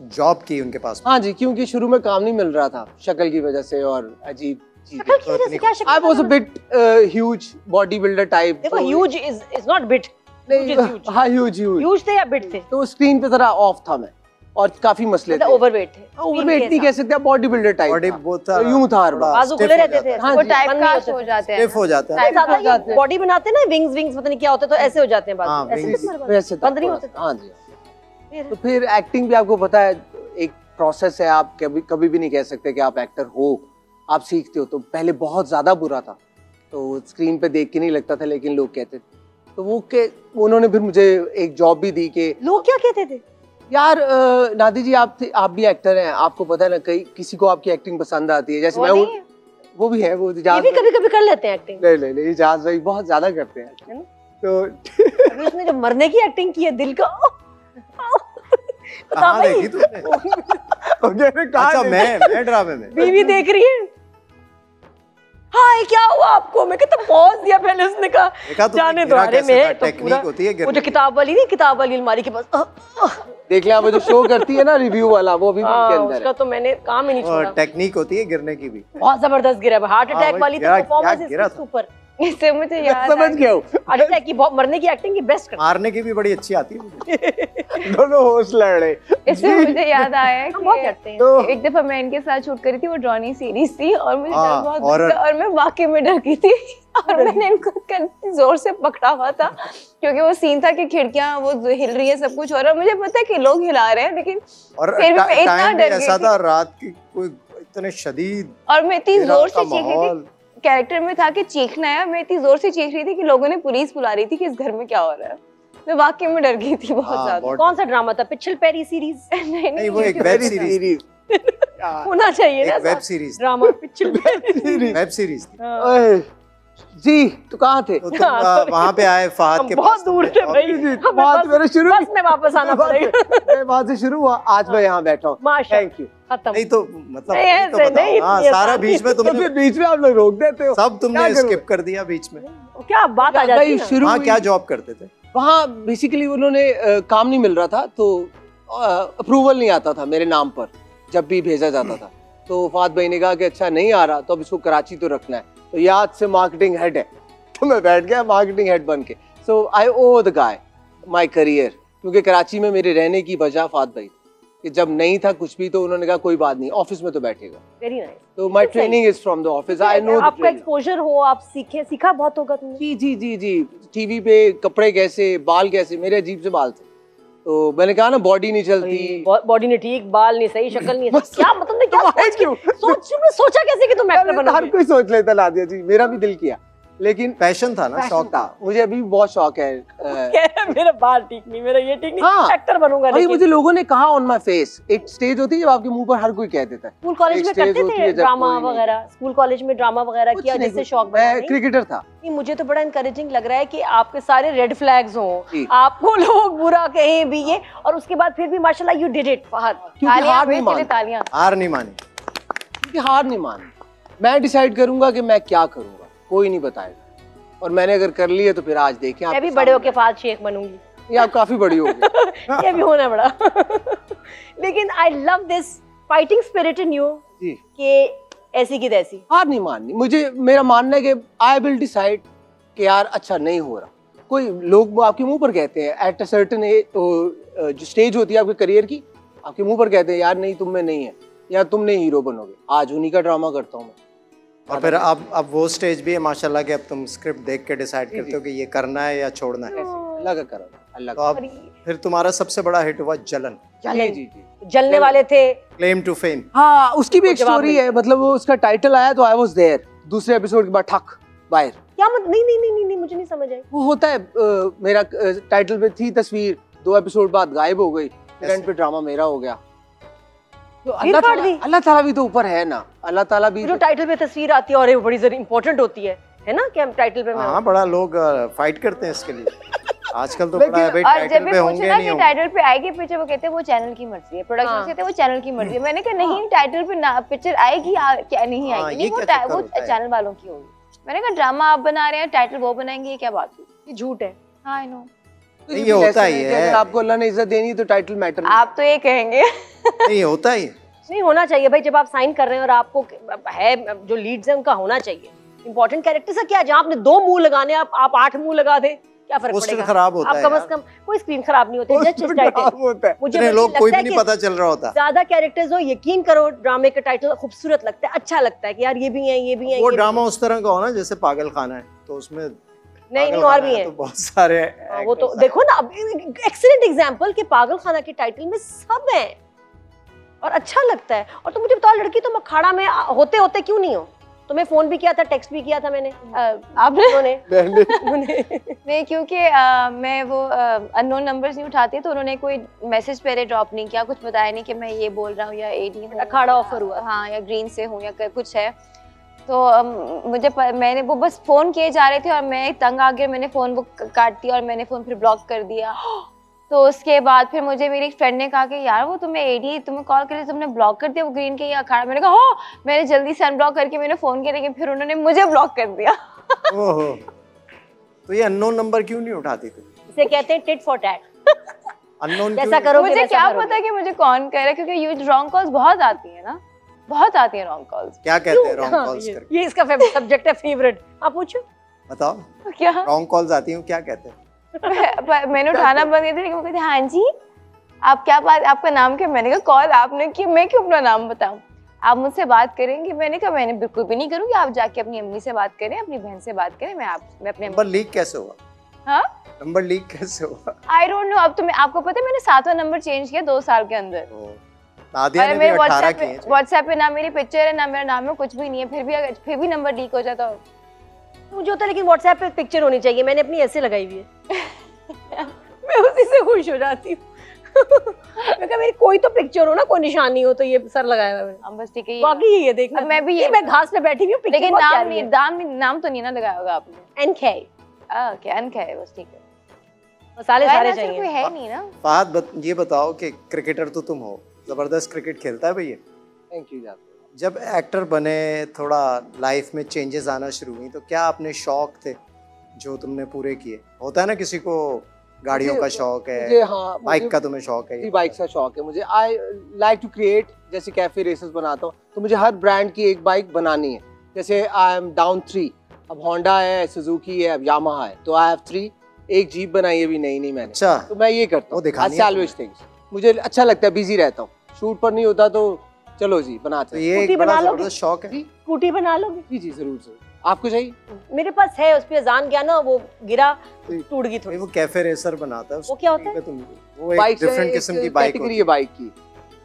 जॉब की उनके पास। हाँ जी क्योंकि शुरू में काम नहीं मिल रहा था शक्ल की वजह से और अजीब चीज़ें शक्ल की तो वजह से इतनी- क्या शक्ल I was banana? Bit huge body builder type देखो huge is is not bit huge huge. हाँ ह्यूज ह्यूज ह्यूज थे या बिट थे? तो स्क्रीन पे जरा ऑफ़ था मैं और काफ़ी मसले थे। ओवरवेट थे। ओवरवेट नहीं कह सकते बॉडी बिल्डर टाइप बॉडी वो था। यूँ था बाजू खुले रहते थे। हाँ। वो टाइप टाइप कास्ट हो जाते हैं। हो जाता है। Type ज़्यादा हो जाते हैं। बॉडी बनाते ना विंग्स विंग्स पता नहीं क्या होता है तो ऐसे हो जाते हैं बाजू। ऐसे। तो बंद नहीं होते जी? तो फिर एक्टिंग भी आपको पता है एक प्रोसेस है आप कभी कभी भी नहीं कह सकते कि आप एक्टर हो आप सीखते हो तो पहले बहुत ज़्यादा बुरा था। तो स्क्रीन पे देख के नहीं लगता था लेकिन लोग कहते थे। तो वो के उन्होंने फिर मुझे एक जॉब भी दी कि लोग क्या कहते थे? यार नादी जी आप थे- आप भी एक्टर हैं आपको पता है ना कहीं किसी को आपकी एक्टिंग पसंद आती है। जैसे वो मैं वो, वो भी है वो इजाज भी कभी कभी कर लेते हैं एक्टिंग नहीं नहीं नहीं इजाज भाई बहुत ज़्यादा करते हैं तो उसने जो मरने की एक्टिंग की है दिल का कहाँ भाई। देखी तुमने अच्छा मैं मैं ड्रामे में। बीवी देख रही है? हाय क्या हुआ आपको? मैं कहता पॉज दिया पहले उसने कहा। जाने दो अरे मैं तो टेक्निक पूरा होती है वो जो गिरने की। किताब वाली नहीं किताब वाली अलमारी के पास। देख लिया वो जो शो करती है ना रिव्यू वाला वो भी हाँ, उनके अंदर उसका तो मैंने काम ही नहीं और छोड़ा। टेक्निक होती है गिरने की भी। बहुत ज़बरदस्त गिरा हार्ट हाँ, अटैक वाली तो परफॉर्मेंस? सुपर इससे मुझे याद समझ गया हूँ। अटैक की बहुत मरने की एक्टिंग की बेस्ट मारने की भी बड़ी अच्छी आती है दोनों होस्ट लड़। रहे इससे मुझे याद आया हम बहुत करते हैं। तो एक दफ़ा मैं इनके साथ शूट करी थी वो ड्रॉनी सीरीज़ थी और मुझे डर हाँ, बहुत। लगा और मैं वाकई में डर गई थी। और मैंने इनको ज़ोर से पकड़ा हुआ था क्योंकि वो सीन था कि खिड़कियाँ वो हिल रही है सब कुछ हो रहा है मुझे पता है कि लोग हिला रहे हैं लेकिन और फिर भी मैं इतना डर गई ऐसा थी। रात की कोई इतने शदीद और मैं इतनी ज़ोर से चीख। थी। कैरेक्टर में था कि चीखना है। मैं इतनी ज़ोर से चीख रही थी कि लोगों ने पुलिस बुला रही थी कि इस घर में क्या हो रहा है। मैं वाकई में डर गई थी बहुत हाँ, ज़्यादा। कौन सा ड्रामा था? पिछल पेरी सीरीज़ नहीं नहीं वो एक वेब सीरीज़ होना चाहिए ना वेब सीरीज़ ड्रामा पिछल पेरी वेब सीरीज़ ओए, जी तो कहाँ थे? तो वहाँ पे आए फहद के बहुत दूर थे भाई बात मेरे शुरू बस में वापस आना पड़ेगा। मैं वहाँ से शुरू हुआ आज मैं यहाँ बैठा हूँ। थैंक यू खत्म। नहीं तो मतलब नहीं, तो बताओ। नहीं, हाँ सारा बीच में तो तुमने फिर बीच में आप लोग रोक देते हो। सब तुमने स्किप कर दिया बीच में। क्या बात आ जाती है? शुरू वहाँ हुई- क्या जॉब करते थे? वहाँ बेसिकली उन्होंने काम नहीं मिल रहा था तो अप्रूवल नहीं आता था मेरे नाम पर जब भी भेजा जाता था। तो फात भाई ने कहा कि अच्छा नहीं आ रहा तो अब इसको कराची तो रखना है। तो याद से मार्केटिंग हेड है। तो मैं बैठ गया मार्केटिंग हेड बन के। सो आई ओ द गाय माई करियर क्योंकि कराची में मेरे रहने की वजह फात भाई कि जब नहीं था कुछ भी तो उन्होंने कहा कोई बात नहीं ऑफ़िस में तो बैठेगा। वेरी नाइस तो सही। Training is from the office I know आपका एक्सपोजर हो आप सीखे सीखा बहुत होगा तुमने। जी जी जी जी। टीवी पे कपड़े कैसे बाल कैसे मेरे अजीब से बाल थे। तो मैंने कहा ना बॉडी नहीं चलती। बॉडी नहीं ठीक बाल नहीं सही शक्ल नहीं बस- क्या मतलब क्या सोच? सोच कैसे कि तुम एक्टर अरे, हर कोई सोच लेता नादिया जी। मेरा भी दिल किया। लेकिन पैशन था ना शौक था। मुझे अभी बहुत शौक है है, मेरा बाल ठीक नहीं मेरा ये ठीक नहीं हाँ। एक्टर बनूँगा भाई मुझे लोगों ने कहा ऑन माय फेस एक स्टेज होती है जब आपके मुँह पर हर कोई कह देता है। स्कूल कॉलेज में करते थे ड्रामा वगैरह स्कूल कॉलेज में ड्रामा वगैरह किया जिससे शौक बना मैं क्रिकेटर था। मुझे तो बड़ा इनकरेजिंग लग रहा है कि आपके सारे रेड फ्लैग्स हों। आपको लोग बुरा कहें भी ये और उसके बाद फिर भी माशाल्लाह यू डिड इट फहद। तालियाँ हार नहीं हार मानी। क्योंकि हार नहीं माननी मैं डिसाइड करूँगा कि मैं क्या करूँगा कोई नहीं बताएगा। और मैंने अगर कर लिया तो फिर आज देखें मैं भी बड़े होके फाद शेख बनूँगी। ये आप काफ़ी बड़ी हो ये भी होना बड़ा। लेकिन I love this fighting spirit in you कि ऐसी की तैसी। हार नहीं माननी। मुझे मेरा मानना है कि आई विल डिसाइड कि यार अच्छा नहीं हो रहा। कोई लोग आपके मुँह पर कहते हैं एट अ सर्टन जो स्टेज होती है आपके करियर की आपके मुँह पर कहते हैं यार नहीं तुम में नहीं है। या तुम नहीं हीरो बनोगे। आज उन्हीं का ड्रामा करता हूँ मैं। और फिर अब अब वो स्टेज भी है माशाल्लाह कि अब तुम स्क्रिप्ट देख के डिसाइड करते हो कि ये करना है या छोड़ना है। ऐसे अल्लाह का करम अल्लाह तो अब फिर तुम्हारा सबसे बड़ा हिट हुआ जलन। जी जी जी। जलने वाले थे। क्लेम टू फेम हाँ उसकी भी एक स्टोरी है मतलब वो उसका टाइटल आया तो आई वाज देयर दूसरे एपिसोड के बाद ठक बाहर। क्या मत नहीं नहीं नहीं नहीं, मुझे नहीं समझ आई। वो होता है मेरा टाइटल पे थी तस्वीर दो एपिसोड बाद गायब हो गई। पे ड्रामा मेरा हो गया। तो अल्लाह ताला अल्लाह ताला भी तो ऊपर है ना। अल्लाह ताला भी जो टाइटल पे तस्वीर आती है और ये बड़ी ज़रूरी इंपॉर्टेंट होती है। है ना कि हम टाइटल पे हाँ बड़ा लोग फाइट करते हैं इसके लिए। आजकल तो है टाइटल पे होंगे नहीं होंगे। टाइटल पे आएगी पिक्चर वो कहते हैं वो चैनल की मर्ज़ी है। प्रोडक्शन हाँ। कहते हैं वो चैनल की मर्ज़ी है। मैंने कहा नहीं टाइटल पे ना पिक्चर आएगी क्या नहीं हाँ, आएगी? वो चैनल वालों की होगी। मैंने कहा ड्रामा आप बना रहे हैं टाइटल वो बनाएँगे ये क्या बात हुई? ये झूठ है। हाँ आई नो तो ये होता ही है। अगर आपको अल्लाह ने इज़्ज़त देनी तो टाइटल मैटर आप तो ये कहेंगे। नहीं होता ही नहीं होना चाहिए भाई जब आप साइन कर रहे हैं और आपको है जो लीड्स है उनका होना चाहिए। इंपॉर्टेंट कैरेक्टर से क्या जहाँ आपने दो मुँह लगाने आप आप आठ मुँह लगा दे क्या फ़र्क पड़ेगा? खराब होता आप है कम। से कम कोई स्क्रीन खराब नहीं होती जस्ट टाइटल होता है। मुझे लोग कोई भी नहीं पता चल रहा होता। ज़्यादा कैरेक्टर्स हो यकीन करो ड्रामे का टाइटल खूबसूरत लगता है अच्छा लगता है कि यार ये भी है ये भी है वो ड्रामा उस तरह का हो ना जैसे पागल खाना है तो उसमें। नहीं नहीं और भी है तो बहुत सारे हाँ, वो तो देखो ना अब एक्सीलेंट एग्जांपल कि पागल खाना के टाइटल में सब है। और अच्छा लगता है। और तुम मुझे बताओ लड़की तुम अखाड़ा में होते होते क्यों नहीं हो? तुम्हें फ़ोन भी किया था टेक्स्ट भी किया था मैंने। आपने? उन्होंने। मैंने। उन्होंने। नहीं क्योंकि मैं वो अननोन नंबर्स नहीं उठाती तो उन्होंने कोई मैसेज पहले ड्रॉप नहीं किया कुछ बताया नहीं कि मैं ये बोल रहा हूँ या एडी हूँ अखाड़ा ऑफ़र हुआ। हाँ या ग्रीन से हूँ या कुछ है। तो मुझे प, मैंने वो बस फ़ोन किए जा रहे थे और मैं तंग आ गया मैंने फ़ोन वो काट दिया और मैंने फ़ोन फिर ब्लॉक कर दिया। तो उसके बाद फिर मुझे मेरी फ्रेंड ने कहा कि यार वो तुम्हें एडी तुम्हें कॉल कर तुमने ब्लॉक कर दिया वो ग्रीन के या अखाड़ा। मैंने कहा हो मैंने जल्दी से अनब्लॉक करके मैंने फ़ोन किया लेकिन फिर उन्होंने मुझे ब्लॉक कर दिया। ओहो। तो ये अननोन नंबर क्यों नहीं उठाती तू इसे कहते हैं टिट फॉर टैट अननोन जैसा करोगे मुझे वैसा क्या पता कि मुझे कौन कह रहा है क्योंकि यू रॉन्ग कॉल्स बहुत आती है ना। बहुत आती है रॉन्ग कॉल्स क्या कहते हैं रॉन्ग कॉल्स ये- करके? ये इसका सब्जेक्ट है फेवरेट आप पूछो। बताओ। क्या? हाँ। रॉन्ग कॉल्स आती हैं क्या कहते हैं? मैंने उठाना बंद कर दिया लेकिन कहते हाँ जी आप क्या बात आपका नाम क्या? मैंने कहा कॉल आपने की मैं क्यों अपना नाम बताऊँ? आप मुझसे बात करेंगे मैंने कहा मैंने बिल्कुल भी नहीं करूँगी आप जाके अपनी अम्मी से बात करें अपनी बहन से बात करें मैं आप मैं अपने नंबर लीक कैसे हुआ? हाँ? नंबर लीक कैसे हुआ? आई डोंट नो अब तो मैं आपको पता है मैंने सातवां नंबर चेंज किया दो साल के अंदर। तो नादिया ने भी व्हाट्सएप किए पे व्हाट्सएप पे ना मेरी पिक्चर है ना मेरा नाम है कुछ भी नहीं है फिर भी अगर फिर भी नंबर लीक हो जाता मुझे होता है लेकिन व्हाट्सएप पे पिक्चर होनी चाहिए मैंने अपनी ऐसे लगाई हुई है। मैं उसी से खुश हो जाती हूँ। मैं कहा मेरी कोई तो पिक्चर हो ना कोई निशानी हो तो ये सर लगाया हुआ है हम बस ठीक है बाकी ये देखना। अब मैं भी ये- मैं घास पे बैठी हुई हूँ लेकिन नाम नहीं नाम नहीं नाम तो नहीं ना लगाया होगा आपने। एनके ओके है बस ठीक है। मसाले सारे वैसे कोई है नहीं ना? फहद बत, ये बताओ कि क्रिकेटर तो तुम हो। ज़बरदस्त क्रिकेट खेलता है भैया थैंक यू जाते जब एक्टर बने थोड़ा लाइफ में चेंजेस आना शुरू हुई तो क्या अपने शौक थे जो तुमने पूरे किए? होता है ना किसी को गाड़ियों का शौक है हाँ बाइक का तुम्हें शौक है बाइक का शौक है मुझे। आई लाइक टू क्रिएट जैसे कैफ़े रेसेस बनाता हूँ तो मुझे हर ब्रांड की एक बाइक बनानी है। जैसे आई एम डाउन थ्री अब होंडा है सुजुकी है अब यामाहा है तो आई हैव थ्री एक जीप बनाई अभी नई नई मैंने। अच्छा। तो मैं ये करता हूँ मुझे अच्छा लगता है बिज़ी रहता हूँ। शूट पर नहीं होता तो चलो जी तो बनाते हैं ये स्कूटी एक बना लो शौक है। स्कूटी बना लोगे? जी जी ज़रूर ज़रूर। आपको चाहिए? मेरे पास है उस पर जान गया ना वो गिरा टूट गई थोड़ी। वो कैफ़े रेसर बनाता है वो क्या होता है? वो एक बाइक डिफरेंट किस्म की बाइक है बाइक की।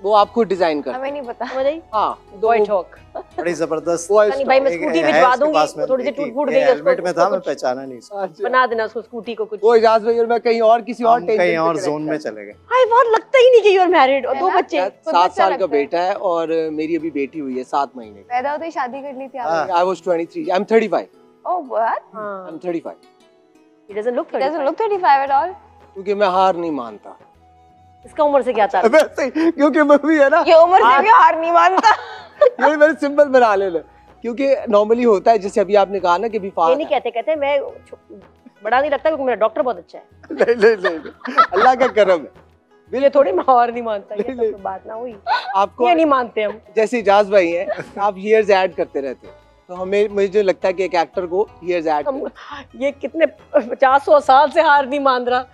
वो आप खुद डिज़ाइन कर हमें नहीं पता। समझ आई हाँ बॉय टॉक बड़ी ज़बरदस्त भाई मैं स्कूटी भिजवा दूँगी में थोड़ी सी टूट फूट गई हेलमेट में था मैं पहचाना नहीं अच्छा। बना देना उसको स्कूटी को कुछ। वो इजाज भाई और मैं कहीं और किसी और कहीं और जोन में चले गए। हाय बहुत लगता ही नहीं कि यू आर मैरिड और दो बच्चे। सात साल का बेटा है और मेरी अभी बेटी हुई है सात महीने पैदा होते ही शादी कर ली थी हाँ। I was 23 I am 35 oh what I हाँ am 35 it doesn't look doesn't look 35 at all क्योंकि मैं हार नहीं मानता। इसका उम्र से क्या था वैसे क्योंकि मैं भी है ना ये उम्र से भी हार नहीं मानता। ये मैंने सिंपल बना लेना क्योंकि नॉर्मली होता है जैसे अभी आपने कहा ना कि अभी ये नहीं कहते कहते मैं बड़ा नहीं लगता क्योंकि मेरा डॉक्टर बहुत अच्छा है। नहीं नहीं नहीं। अल्लाह का करम है। ये थोड़ी मैं और नहीं मानता ये तो बात ना हुई। आपको ये नहीं मानते हम। जैसे इजाज भाई हैं आप ईयर्स ऐड करते रहते हैं। तो हमें मुझे जो लगता है कि एक एक्टर को ईयर्स ऐड ये कितने पचास सौ साल से हार नहीं मान रहा।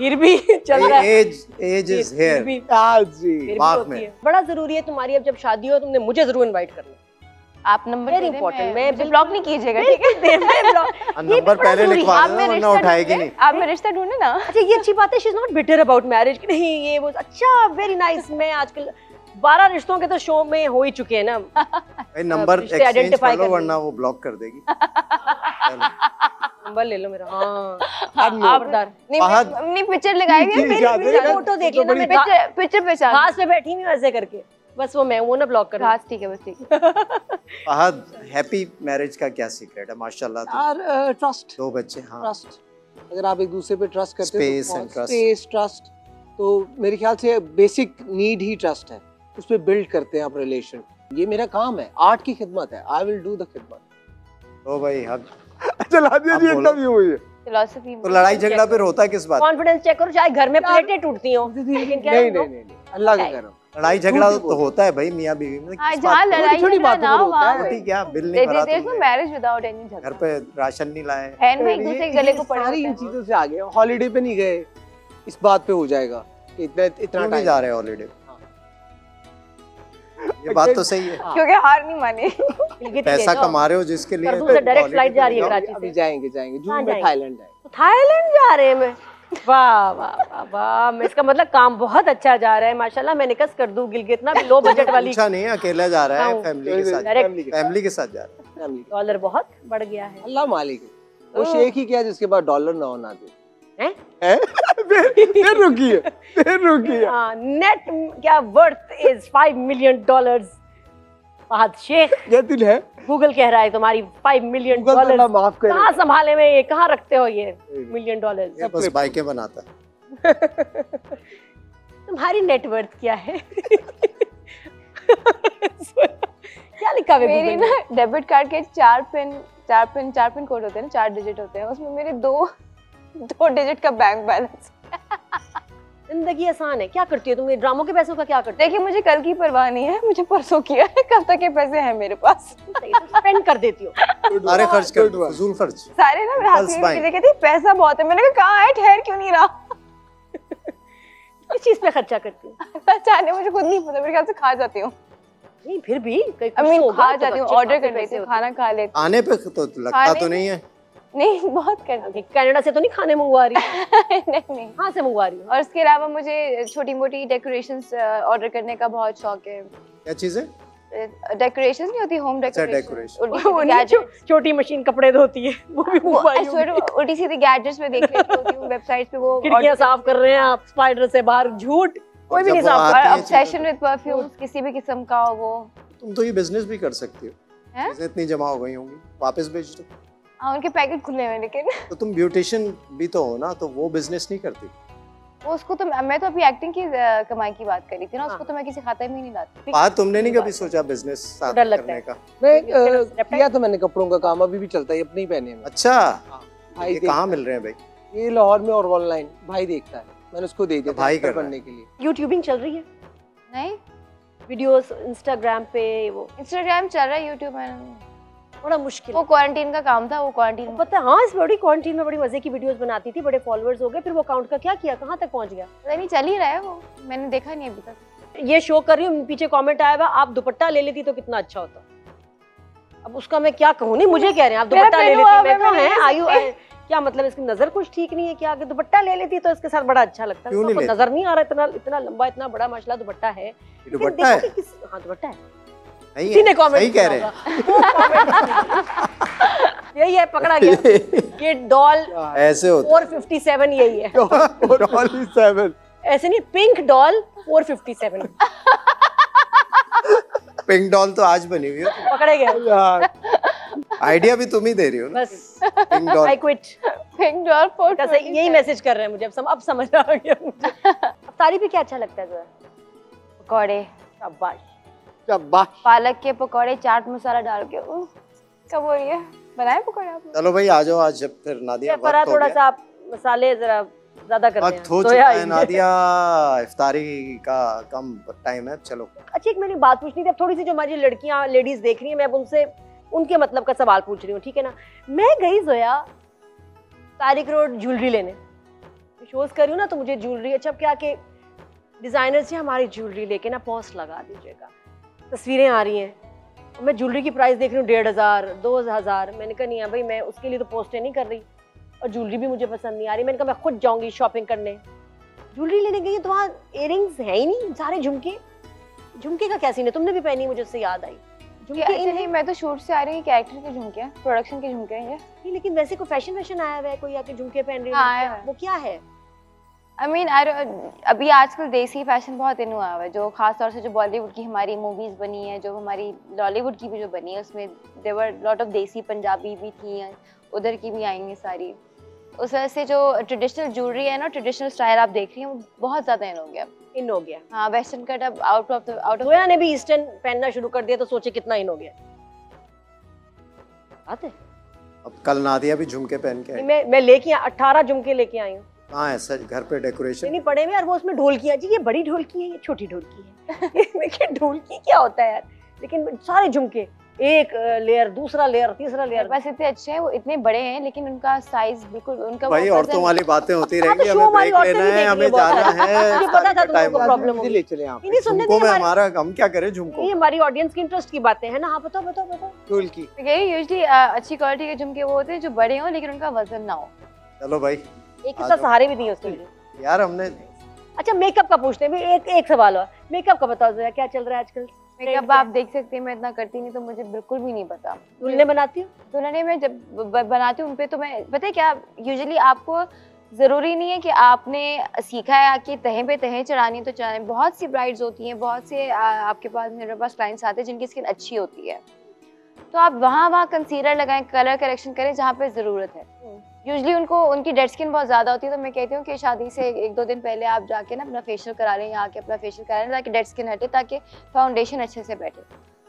फिर भी चल रहा है। एज एज इज़ हेयर भी। जी फिर भी दिमाग होती में। बड़ा ज़रूरी है तुम्हारी अब जब शादी हो तुमने मुझे ज़रूर इनवाइट करना। आप नंबर दें, important, मैं ब्लॉक नहीं कीजिएगा ठीक है? दे- मैं ब्लॉग- हाँ, नंबर पहले लिखवा आप दो में वरना रिश्ता उठाएगी ढूंढे नहीं। आप में रिश्ता ढूंढे ना? अच्छा ये अच्छी बात है she is not bitter about marriage कि नहीं ये वो अच्छा वेरी नाइस मैं आजकल बारह रिश्तों के तो शो में हो ही चुके हैं ना। भाई नंबर एक्सचेंज कर लो वरना वो ब्लॉक कर देगी। नंबर ले लो मेरा। हाँ। आप खबरदार नहीं नहीं पिक्चर लगाएँगे फ़ोटो देख लेना पिक्चर पिक्चर पहचान। घास पे बैठी हुई हूँ ऐसे करके। बस वो मैं वो ना ब्लॉक कर। घास ठीक है बस ठीक है। फहद हैप्पी मैरिज का क्या सीक्रेट है माशाल्लाह तो। यार ट्रस्ट दो बच्चे हाँ। ट्रस्ट अगर आप एक दूसरे पे ट्रस्ट करते हो and trust. स्पेस ट्रस्ट तो मेरे ख्याल से बेसिक नीड ही ट्रस्ट है। उस पर बिल्ड करते हैं आप रिलेशन ये मेरा काम है आर्ट की खिदमत है। आई विल डू द खिदमत। तो भाई हक चला दिया जी, एकदम ही हुई है। फिलोसफी तो लड़ाई झगड़ा फिर होता है किस बात? कॉन्फिडेंस चेक करो चाहे घर में प्लेटें टूटती हो। लेकिन क्या नहीं नहीं नहीं अल्लाह का करम। लड़ाई झगड़ा तो होता है भाई मियाँ बीवी में। हाँ जहाँ लड़ाई छोटी झगड़ा है। छोटी क्या? बिल नहीं भरा there is no marriage without any घर पे राशन नहीं लाए। बहन एक दूसरे के गले को पड़े सारी इन चीज़ों से आगे हॉलीडे पे नहीं गए। इस बात पे हो जाएगा। इतना इतना टाइम जा रहे हैं हॉलीडे हाँ। ये बात तो सही है। हाँ। क्योंकि हार नहीं मानी। पैसा कमा रहे हो जिसके लिए holiday flight जा रही है कराची से। जाएँगे जाएँगे जून में थाईलैंड जाएँगे। तो थाईलैंड जा रहे हैं मैं। वाह वाह वाह वाह मैं इसका मतलब काम बहुत अच्छा जा रहा है माशाल्लाह मैं निकस कर दूँ गिलगित ना भी लो बजट वाली पूछा नहीं अकेला जा रहा है हाँ, फैमिली के साथ। फैमिली के साथ। जा रहा है। डॉलर बहुत बढ़ गया है। अल्लाह मालिक है वो शेख ही क्या जिसके पास डॉलर ना होना दे। हैं? हैं? फिर फिर रुकिए फिर रुकिए। नेट क्या worth is five million dollars Fahad Shaikh ये दिल है। गूगल कह रहा है तुम्हारी फाइव मिलियन डॉलर माफ़ करे। कहाँ संभाले में ये? कहाँ रखते हो ये मिलियन डॉलर ये बस बाइकें बनाता है। तुम्हारी नेटवर्थ क्या है? क्या लिखा हुआ है मेरी ना डेबिट कार्ड के चार पिन चार पिन चार पिन कोड होते हैं ना चार डिजिट होते हैं उसमें मेरे दो दो डिजिट का बैंक बैलेंस ज़िंदगी आसान है क्या करती हो तुम? ये ड्रामों के पैसों का क्या करती देखिए मुझे कल की परवाह नहीं है मुझे परसों की है कब तक के पैसे हैं मेरे पास। हो स्पेंड कर देती हो। सारे खर्च कर दो फजूल खर्च। सारे ना मेरे हाथ कहती पैसा बहुत है। मैंने कहा कहाँ है? ठहर क्यों नहीं रहा? किस चीज़ पे खर्चा करती हो? पहचाने मुझे खुद नहीं पता मेरे ख्याल से खा जाती हूँ। नहीं फिर भी आई कुछ मीन तो खा तो जाती हूँ ऑर्डर कर लेती हूँ खाना खा लेती आने पे तो लगता तो नहीं है। नहीं बहुत कर ओके, कनाडा से तो नहीं खाने मंगवा रही नहीं नहीं। कहाँ से मंगवा रही हो? और उसके अलावा मुझे छोटी मोटी डेकोरेशंस ऑर्डर करने का बहुत शौक है। क्या चीज़ें डेकोरेशन नहीं होती होम अच्छा, डेकोरेशन नहीं जो छोटी मशीन कपड़े धोती है वो भी। उल्टी सीधी गैजेट्स में। देख लेती होती हूँ वेबसाइट्स पे वो खिड़कियाँ साफ़ कर रहे हैं आप स्पाइडर से बाहर झूठ। कोई भी नहीं साफ़ कर ऑब्सेशन विद परफ्यूम्स किसी भी किस्म का हो वो। तुम तो ये बिज़नेस भी कर सकती हो। इतनी जमा हो गई होंगी। वापस बेच दो। हाँ उनके पैकेट खुले हुए हैं लेकिन तो तुम ब्यूटिशियन भी तो हो ना तो वो बिज़नेस नहीं करती? वो उसको तो मैं तो अभी एक्टिंग की कमाई की बात करी थी ना उसको हाँ। तो मैं किसी खाते में ही नहीं लाती बात तुमने नहीं कभी सोचा बिज़नेस साथ डर लगता करने है। का? मैं किया तो मैंने कपड़ों का काम अभी भी चलता है अपने ही पहने हैं। अच्छा। भाई ये कहाँ मिल रहे हैं भाई? ये लाहौर में और ऑनलाइन भाई देखता है। मैंने उसको दे दिया भाई था कर बनने के लिए। यूट्यूबिंग चल रही है? नहीं। वीडियोस इंस्टाग्राम पे वो। इंस्टाग्राम चल रहा है यूट्यूब में। बड़ा मुश्किल। वो क्वारंटीन का काम था वो क्वारंटीन पता है हाँ इस बड़ी क्वारंटीन में बड़ी मज़े की वीडियोस बनाती थी बड़े फॉलोअर्स हो गए फिर वो अकाउंट का क्या किया कहाँ तक पहुँच गया? पता नहीं चल ही रहा है वो। मैंने देखा नहीं अभी तक। ये शो कर रही हूँ पीछे कॉमेंट आया हुआ आप दुपट्टा ले लेती तो कितना अच्छा होता। अब उसका मैं क्या कहूँ नहीं मुझे कह रहे हैं आप दुपट्टा ले लेती मैं कहा है आयु क्या मतलब इसकी नज़र कुछ ठीक नहीं है क्या? अगर दुपट्टा ले लेती तो इसके साथ बड़ा अच्छा लगता है। नज़र नहीं आ रहा इतना इतना लंबा इतना बड़ा माशाल्लाह दुपट्टा है। दुपट्टा है। हाँ दुपट्टा है। किसी ने है कमेंट सही कह रहे हैं। यही है पकड़ा गया। ये डॉल ऐसे होता 457 यही है। डॉली सेवन ऐसे नहीं पिंक डॉल 457 पिंक डॉल तो आज बनी हुई है। पकड़े गए। आइडिया भी तुम ही दे रही हो ना। बस। Doll I quit pink doll for यही मैसेज कर रहे हैं मुझे अब सम, अब समझ आ गया मुझे। अब तारीफ़ भी क्या अच्छा लगता है जरा पकौड़े शाबाश शाबाश पालक के पकौड़े चाट मसाला डाल के। कब हो रही है? बनाए पकौड़े आप चलो भाई आ जाओ आज जब फिर नादिया वक्त थोड़ा सा आप मसाले जरा ज़्यादा कर वक्त हो चुका है नादिया इफ्तारी का कम टाइम है चलो। अच्छा एक मैंने बात पूछनी थी अब थोड़ी सी जो हमारी लड़कियाँ लेडीज़ देख रही हैं मैं अब उनसे उनके मतलब का सवाल पूछ रही हूँ ठीक है ना? मैं गई जोया तारिक रोड ज्वेलरी लेने। शोज़ कर हूँ ना तो मुझे ज्वेलरी अच्छा क्या कि डिज़ाइनर से हमारी ज्वेलरी लेके ना पोस्ट लगा दीजिएगा। तस्वीरें आ रही हैं। मैं ज्वेलरी की प्राइस देख रही हूँ डेढ़ हज़ार दो हज़ार। मैंने कहा नहीं है भाई मैं उसके लिए तो पोस्टें नहीं कर रही। और ज्वेलरी भी मुझे पसंद नहीं आ रही। मैंने कहा मैं खुद जाऊँगी शॉपिंग करने। ज्वेलरी लेने गई तो वहाँ इयरिंग्स है ही नहीं सारे झुमके। झुमके का क्या सीन है? तुमने भी पहनी मुझे उससे याद आई। नहीं मैं तो शूट से आ रही हूँ कैरेक्टर के झुमके प्रोडक्शन के झुमके हैं ये। लेकिन वैसे कोई फ़ैशन वैशन आया हुआ है कोई आके झुमके पहन रही है। वो क्या है? आई मीन अभी आजकल देसी फ़ैशन बहुत इन हुआ हुआ है जो खास तौर से जो बॉलीवुड की हमारी मूवीज़ बनी है जो हमारी लॉलीवुड की भी जो बनी है उसमें देवर लॉट ऑफ़ देसी पंजाबी भी थी उधर की भी आएँगी सारी। उस वजह से जो ट्रेडिशनल ज्वेलरी है ना ट्रेडिशनल स्टाइल आप देख रही हैं वो बहुत ज़्यादा इन हो गया। इन हो गया। हाँ वेस्टर्न कट अब आउट ऑफ़ आउट ऑफ़ ने भी ईस्टर्न पहनना शुरू कर दिया तो सोचे कितना इन हो गया। बात है। अब कल नादिया भी झुमके पहन के मैं मैं लेके अट्ठारह झुमके लेके आई हूँ। है सच घर पे डेकोरेशन नहीं पड़े हुए और वो उसमें ढोलकियाँ जी ये बड़ी ढोलकी है ये छोटी ढोलकी है। देखिए ढोलकी क्या होता है यार? लेकिन सारे झुमके एक लेयर दूसरा लेयर तीसरा लेयर पास इतने अच्छे हैं वो इतने बड़े हैं लेकिन उनका साइज़ बिल्कुल उनका भाई औरतों वाली बातें होती तो रहेंगी हमें ब्रेक लेना है हमें जाना है मुझे पता था तुमको प्रॉब्लम होगी। ले चले आप झुमकों दें में हमारा हम क्या करें झुमको? ये हमारी ऑडियंस की इंटरेस्ट की बातें हैं ना हाँ बताओ बताओ बताओ। टूल की यूजली अच्छी क्वालिटी के झुमके वो होते हैं जो बड़े हों लेकिन उनका वज़न ना हो। चलो भाई एक के साथ सहारे भी दिए उसके लिए। यार हमने अच्छा मेकअप का पूछते हैं एक एक सवाल और मेकअप का बताओ जरा क्या चल रहा है आजकल? मेकअप आप देख सकते हैं मैं इतना करती नहीं तो मुझे बिल्कुल भी नहीं पता। दुल्हने बनाती हो? दुल्हने में जब ब- बनाती हूँ उन पे तो मैं पता है क्या यूजुअली आपको ज़रूरी नहीं है कि आपने सीखा है कि तहें पे तहें चढ़ानी है तो चढ़ानी बहुत सी ब्राइड्स होती हैं बहुत से आ, आपके पास मेरे पास क्लाइंट्स आते हैं जिनकी स्किन अच्छी होती है। तो आप वहाँ वहाँ कंसीलर लगाएँ कलर करेक्शन करें जहाँ पे ज़रूरत है। यूजली उनको उनकी डेड स्किन बहुत ज़्यादा होती है तो मैं कहती हूँ कि शादी से एक दो दिन पहले आप जाके ना अपना फेशियल करा लें यहाँ के अपना फेशियल करा लें ताकि डेड स्किन हटे ताकि फाउंडेशन अच्छे से बैठे।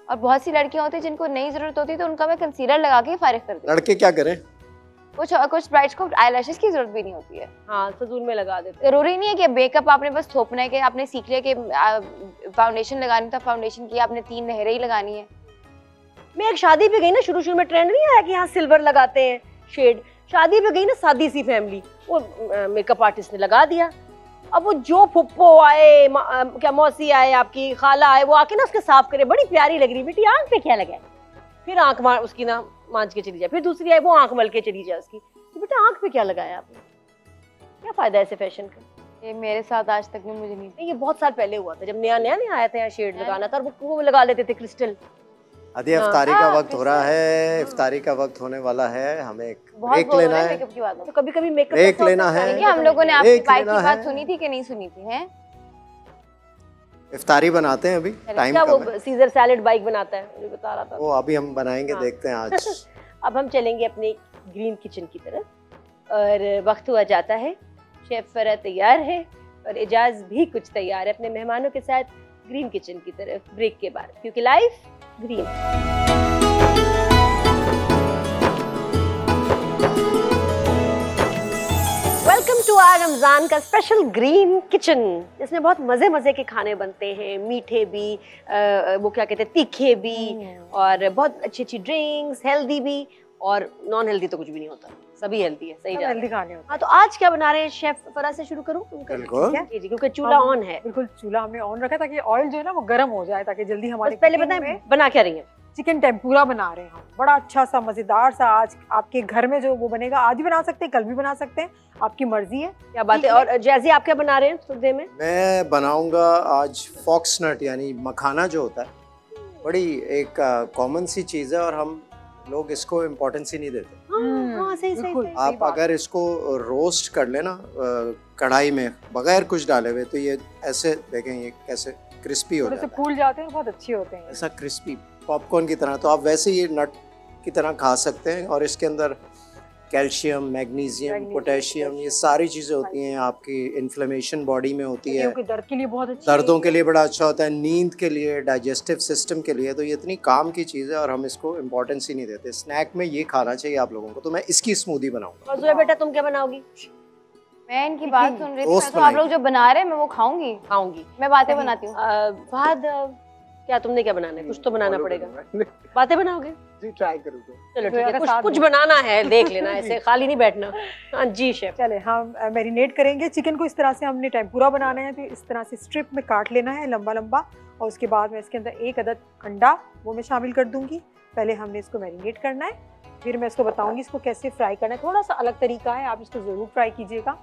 और बहुत सी लड़कियाँ होती हैं जिनको नई ज़रूरत होती तो उनका मैं कंसीलर लगा के फारिग कर देती हूँ। लड़के क्या करें? कुछ कुछ ब्राइड्स को आई की ज़रूरत भी नहीं होती है। हाँ सजूल में लगा देते ज़रूरी नहीं है कि मेकअप आपने बस थोपना है कि आपने सीख लिया कि फाउंडेशन लगानी था फाउंडेशन की आपने तीन लहरें ही लगानी है। मैं एक शादी पे गई ना शुरू शुरू में ट्रेंड नहीं आया कि यहाँ सिल्वर लगाते हैं शेड शादी पे गई ना सादी सी फैमिली वो मेकअप आर्टिस्ट ने लगा दिया। अब वो जो फुप्पो आए मा- क्या मौसी आए आपकी खाला आए वो आके ना उसके साफ़ करे। बड़ी प्यारी लग रही बेटी आँख पे क्या लगा है? फिर आँख मार उसकी ना मांझ के चली जाए। फिर दूसरी आई वो आँख मल के चली जाए उसकी। तो बेटा आँख पे क्या लगाया आपने? क्या फ़ायदा ऐसे फ़ैशन का? ये मेरे साथ आज तक नहीं मुझे नहीं ये बहुत साल पहले हुआ था जब नया नया नहीं आया था यहाँ शेड लगाना था और वो लगा लेते थे क्रिस्टल आदि हाँ। इफ्तारी का हाँ, वक्त हो रहा है हाँ। इफ्तारी का वक्त होने वाला है हमें एक ब्रेक लेना है तो कभी कभी मेकअप Break लेना है। हम लोगों ने आपकी बाइक की बात सुनी थी कि नहीं सुनी थी हैं? इफ्तारी बनाते हैं अभी टाइम क्या कम वो सीजर सैलेड बाइक बनाता है? मुझे बता रहा था। वो अभी हम बनाएँगे हाँ। देखते हैं आज। अब हम चलेंगे अपने ग्रीन किचन की तरफ़। और वक्त हुआ जाता है। शेफ फरा तैयार है और एजाज भी कुछ तैयार है अपने मेहमानों के साथ। ग्रीन किचन की तरफ़ ब्रेक के बाद क्योंकि Life Green welcome to our Ramzan का स्पेशल ग्रीन किचन इसमें बहुत मज़े मज़े के खाने बनते हैं। मीठे भी अ, वो क्या कहते हैं तीखे भी और बहुत अच्छी अच्छी ड्रिंक्स हेल्दी भी और नॉन हेल्दी तो कुछ भी नहीं होता। सभी हेल्दी है सही जा रहा है। हेल्दी खाने होते हाँ तो आज क्या बना रहे हैं शेफ फरा से शुरू करूँ? बिल्कुल। जी जी क्योंकि चूल्हा ऑन है। बिल्कुल चूल्हा हमने ऑन रखा ताकि ऑयल जो है ना वो गर्म हो जाए ताकि जल्दी हमारे पहले बताएँ बना क्या रही है? चिकन टेम्पूरा बना रहे हैं हम। बड़ा अच्छा सा मज़ेदार सा आज आपके घर में जो वो बनेगा आज भी बना सकते हैं कल भी बना सकते हैं। आपकी मर्ज़ी है। क्या बात है? और जैसे आप क्या बना रहे हैं थोड़ी देर में मैं बनाऊँगा आज फॉक्स नट यानी मखाना जो होता है। बड़ी एक कॉमन सी चीज़ है और हम लोग इसको इम्पोर्टेंस ही नहीं देते। हाँ हाँ सही सही सही आप अगर इसको रोस्ट कर लेना कढ़ाई में बगैर कुछ डाले हुए तो ये ऐसे देखें ये कैसे क्रिस्पी हो जाता है। फूल जाते हैं बहुत अच्छे होते हैं। ऐसा क्रिस्पी पॉपकॉर्न की तरह तो आप वैसे ये नट की तरह खा सकते हैं और इसके अंदर कैल्शियम मैग्नीशियम पोटेशियम ये सारी चीज़ें होती हैं आपकी इन्फ्लेमेशन बॉडी में होती है। दर्द के लिए बहुत अच्छी दर्दों के लिए बड़ा अच्छा होता है नींद के लिए डाइजेस्टिव सिस्टम के लिए तो ये इतनी काम की चीज़ है और हम इसको इम्पोर्टेंस ही नहीं देते। स्नैक में ये खाना चाहिए आप लोगों को तो मैं इसकी स्मूदी बनाऊँगा। और बेटा तुम क्या बनाओगी? मैं इनकी बात सुन रही थी तो आप लोग जो बना रहे हैं मैं वो खाऊँगी। खाऊँगी। मैं बातें बनाती हूँ। अ, क्या तुमने क्या बनाना है? कुछ तो बनाना पड़ेगा। बातें बनाओगे? जी ट्राई करूँगा चलो ठीक है कुछ कुछ बनाना है देख लेना ऐसे खाली नहीं बैठना। हाँ जी शेफ चले हम मैरिनेट करेंगे। चिकन को इस तरह से हमने टेम्पूरा बनाना है तो इस तरह से स्ट्रिप में काट लेना है लंबा लंबा और उसके बाद मैं इसके अंदर एक अदद अंडा वो मैं शामिल कर दूँगी। पहले हमने इसको मैरिनेट करना है फिर मैं इसको बताऊँगी इसको कैसे फ्राई करना है। थोड़ा सा अलग तरीका है आप इसको ज़रूर फ्राई कीजिएगा।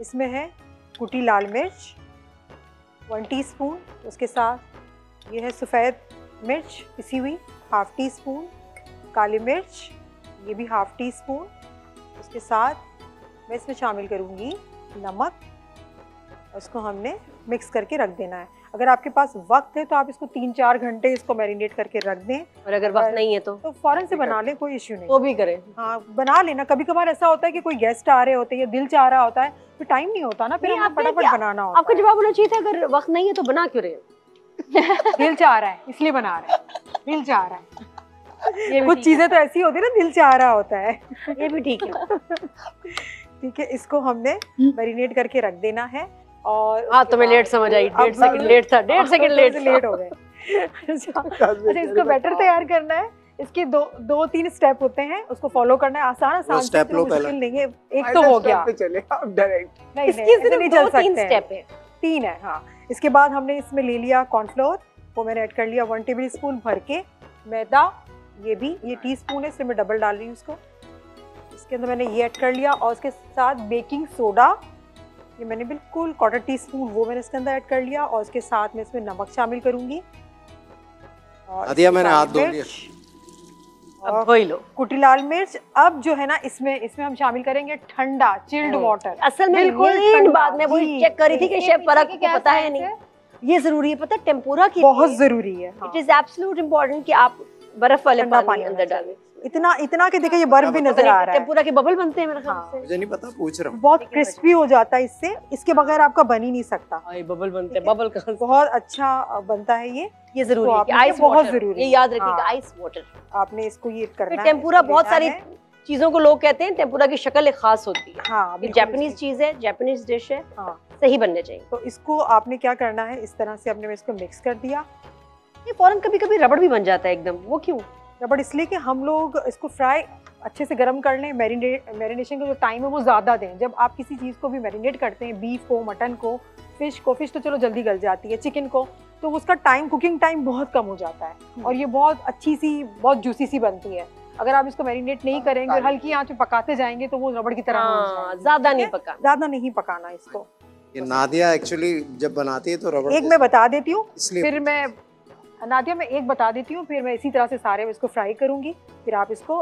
इसमें है कुटी लाल मिर्च वन टीस्पून उसके साथ ये है सफ़ेद मिर्च पिसी हुई हाफ़ टी स्पून काली मिर्च ये भी हाफ़ टी स्पून उसके साथ मैं इसमें शामिल करूँगी नमक उसको हमने मिक्स करके रख देना है। अगर आपके पास वक्त है तो आप इसको तीन चार घंटे इसको मैरिनेट करके रख दें। और अगर वक्त नहीं है तो? तो फ़ौरन से बना लें कोई इश्यू नहीं। तो भी करें। हाँ बना लेना। कभी कभार ऐसा होता है कि कोई गेस्ट आ रहे होते हैं या दिल चाह रहा होता है तो टाइम नहीं होता ना फिर हमें फटाफट बनाना होता आपका जवाब होना चाहिए था अगर वक्त नहीं है तो बना क्यों रहे दिल चाह रहा है इसलिए बना रहे हैं। दिल चाह रहा है। कुछ चीज़ें तो ऐसी होती है ना दिल चाह रहा होता है। ये भी ठीक है। ठीक है इसको हमने मैरिनेट करके रख देना है और हाँ तुम्हें बाद- लेट समझ आई। डेढ़ सेकंड लेट था डेढ़ सेकंड लेट लेट हो गए। अच्छा अच्छा, इसको बैटर तैयार करना है? इसके दो दो तीन स्टेप होते हैं उसको फॉलो करना है। आसान आसान से, step लो पहले। नहीं है। एक तो हो गया। चले आप डायरेक्ट नहीं इसकी सिर्फ़ नहीं चल तीन सकते स्टेप है। तीन है हाँ। इसके बाद हमने इसमें ले लिया कॉर्नफ्लोर वो मैंने ऐड कर लिया वन टेबल स्पून भर के मैदा ये भी ये टी स्पून है इसमें मैं डबल डाल रही हूँ इसको। इसके अंदर मैंने ये ऐड कर लिया और उसके साथ बेकिंग सोडा ये मैंने बिल्कुल क्वार्टर टी स्पून वो मैंने इसके अंदर ऐड कर लिया और उसके साथ में इसमें नमक शामिल करूँगी। और मैंने हाथ धो अब लो। कुटी लाल मिर्च अब जो है ना इसमें इसमें हम शामिल करेंगे ठंडा चिल्ड। वाटर असल में बिल्कुल बात मैं वही चेक कर थी कि शेफ परख की पता है नहीं। ये ज़रूरी है पता है टेम्पुरा की बहुत ज़रूरी है हाँ। इट इज़ एब्सोल्यूट इम्पोर्टेंट कि आप बर्फ़ वाले पानी पानी अंदर डालें। इतना इतना कि देखिए ये बर्फ़ भी नज़र आ रहा है। टेम्पुरा के बबल बनते हैं मेरे ख्याल हाँ। से। मुझे नहीं पता पूछ रहा हूँ। बहुत क्रिस्पी हो जाता है इससे। इसके बगैर आपका बन ही नहीं सकता। हाँ, ये बबल बनते हैं। बबल से? बहुत अच्छा बनता है ये। ये ज़रूरी तो है आइस बहुत ज़रूरी ये है। याद रखिएगा हाँ। आइस वाटर आपने इसको ये करना है टेम्पुरा बहुत सारी चीज़ों को लोग कहते हैं टेम्पुरा की शक्ल एक खास होती है। हाँ ये बिल्कुल चीज़ है जापानीज डिश है हाँ। सही बनने चाहिए। तो इसको आपने क्या करना है इस तरह से आपने इसको मिक्स कर दिया। ये फ़ौरन कभी कभी रबड़ भी बन जाता है एकदम। वो क्यों? बट इसलिए कि हम लोग इसको फ्राई अच्छे से गर्म कर लें मैरिनेट मैरिनेशन का जो टाइम है वो ज़्यादा दें। जब आप किसी चीज़ को भी मैरिनेट करते हैं बीफ को मटन को फ़िश को फ़िश तो चलो जल्दी गल जाती है चिकन को तो उसका टाइम कुकिंग टाइम बहुत कम हो जाता है। और ये बहुत अच्छी सी बहुत जूसी सी बनती है। अगर आप इसको मैरिनेट नहीं करेंगे और हल्की आँच में पकाते जाएँगे तो वो रबड़ की तरह हो हाँ जाएगी, ज़्यादा नहीं है? पका ज़्यादा नहीं पकाना इसको। ये नादिया एक्चुअली जब बनाती है तो रबड़ एक मैं बता देती हूँ फिर मैं नादिया मैं एक बता देती हूँ फिर मैं इसी तरह से सारे इसको फ्राई करूँगी फिर आप इसको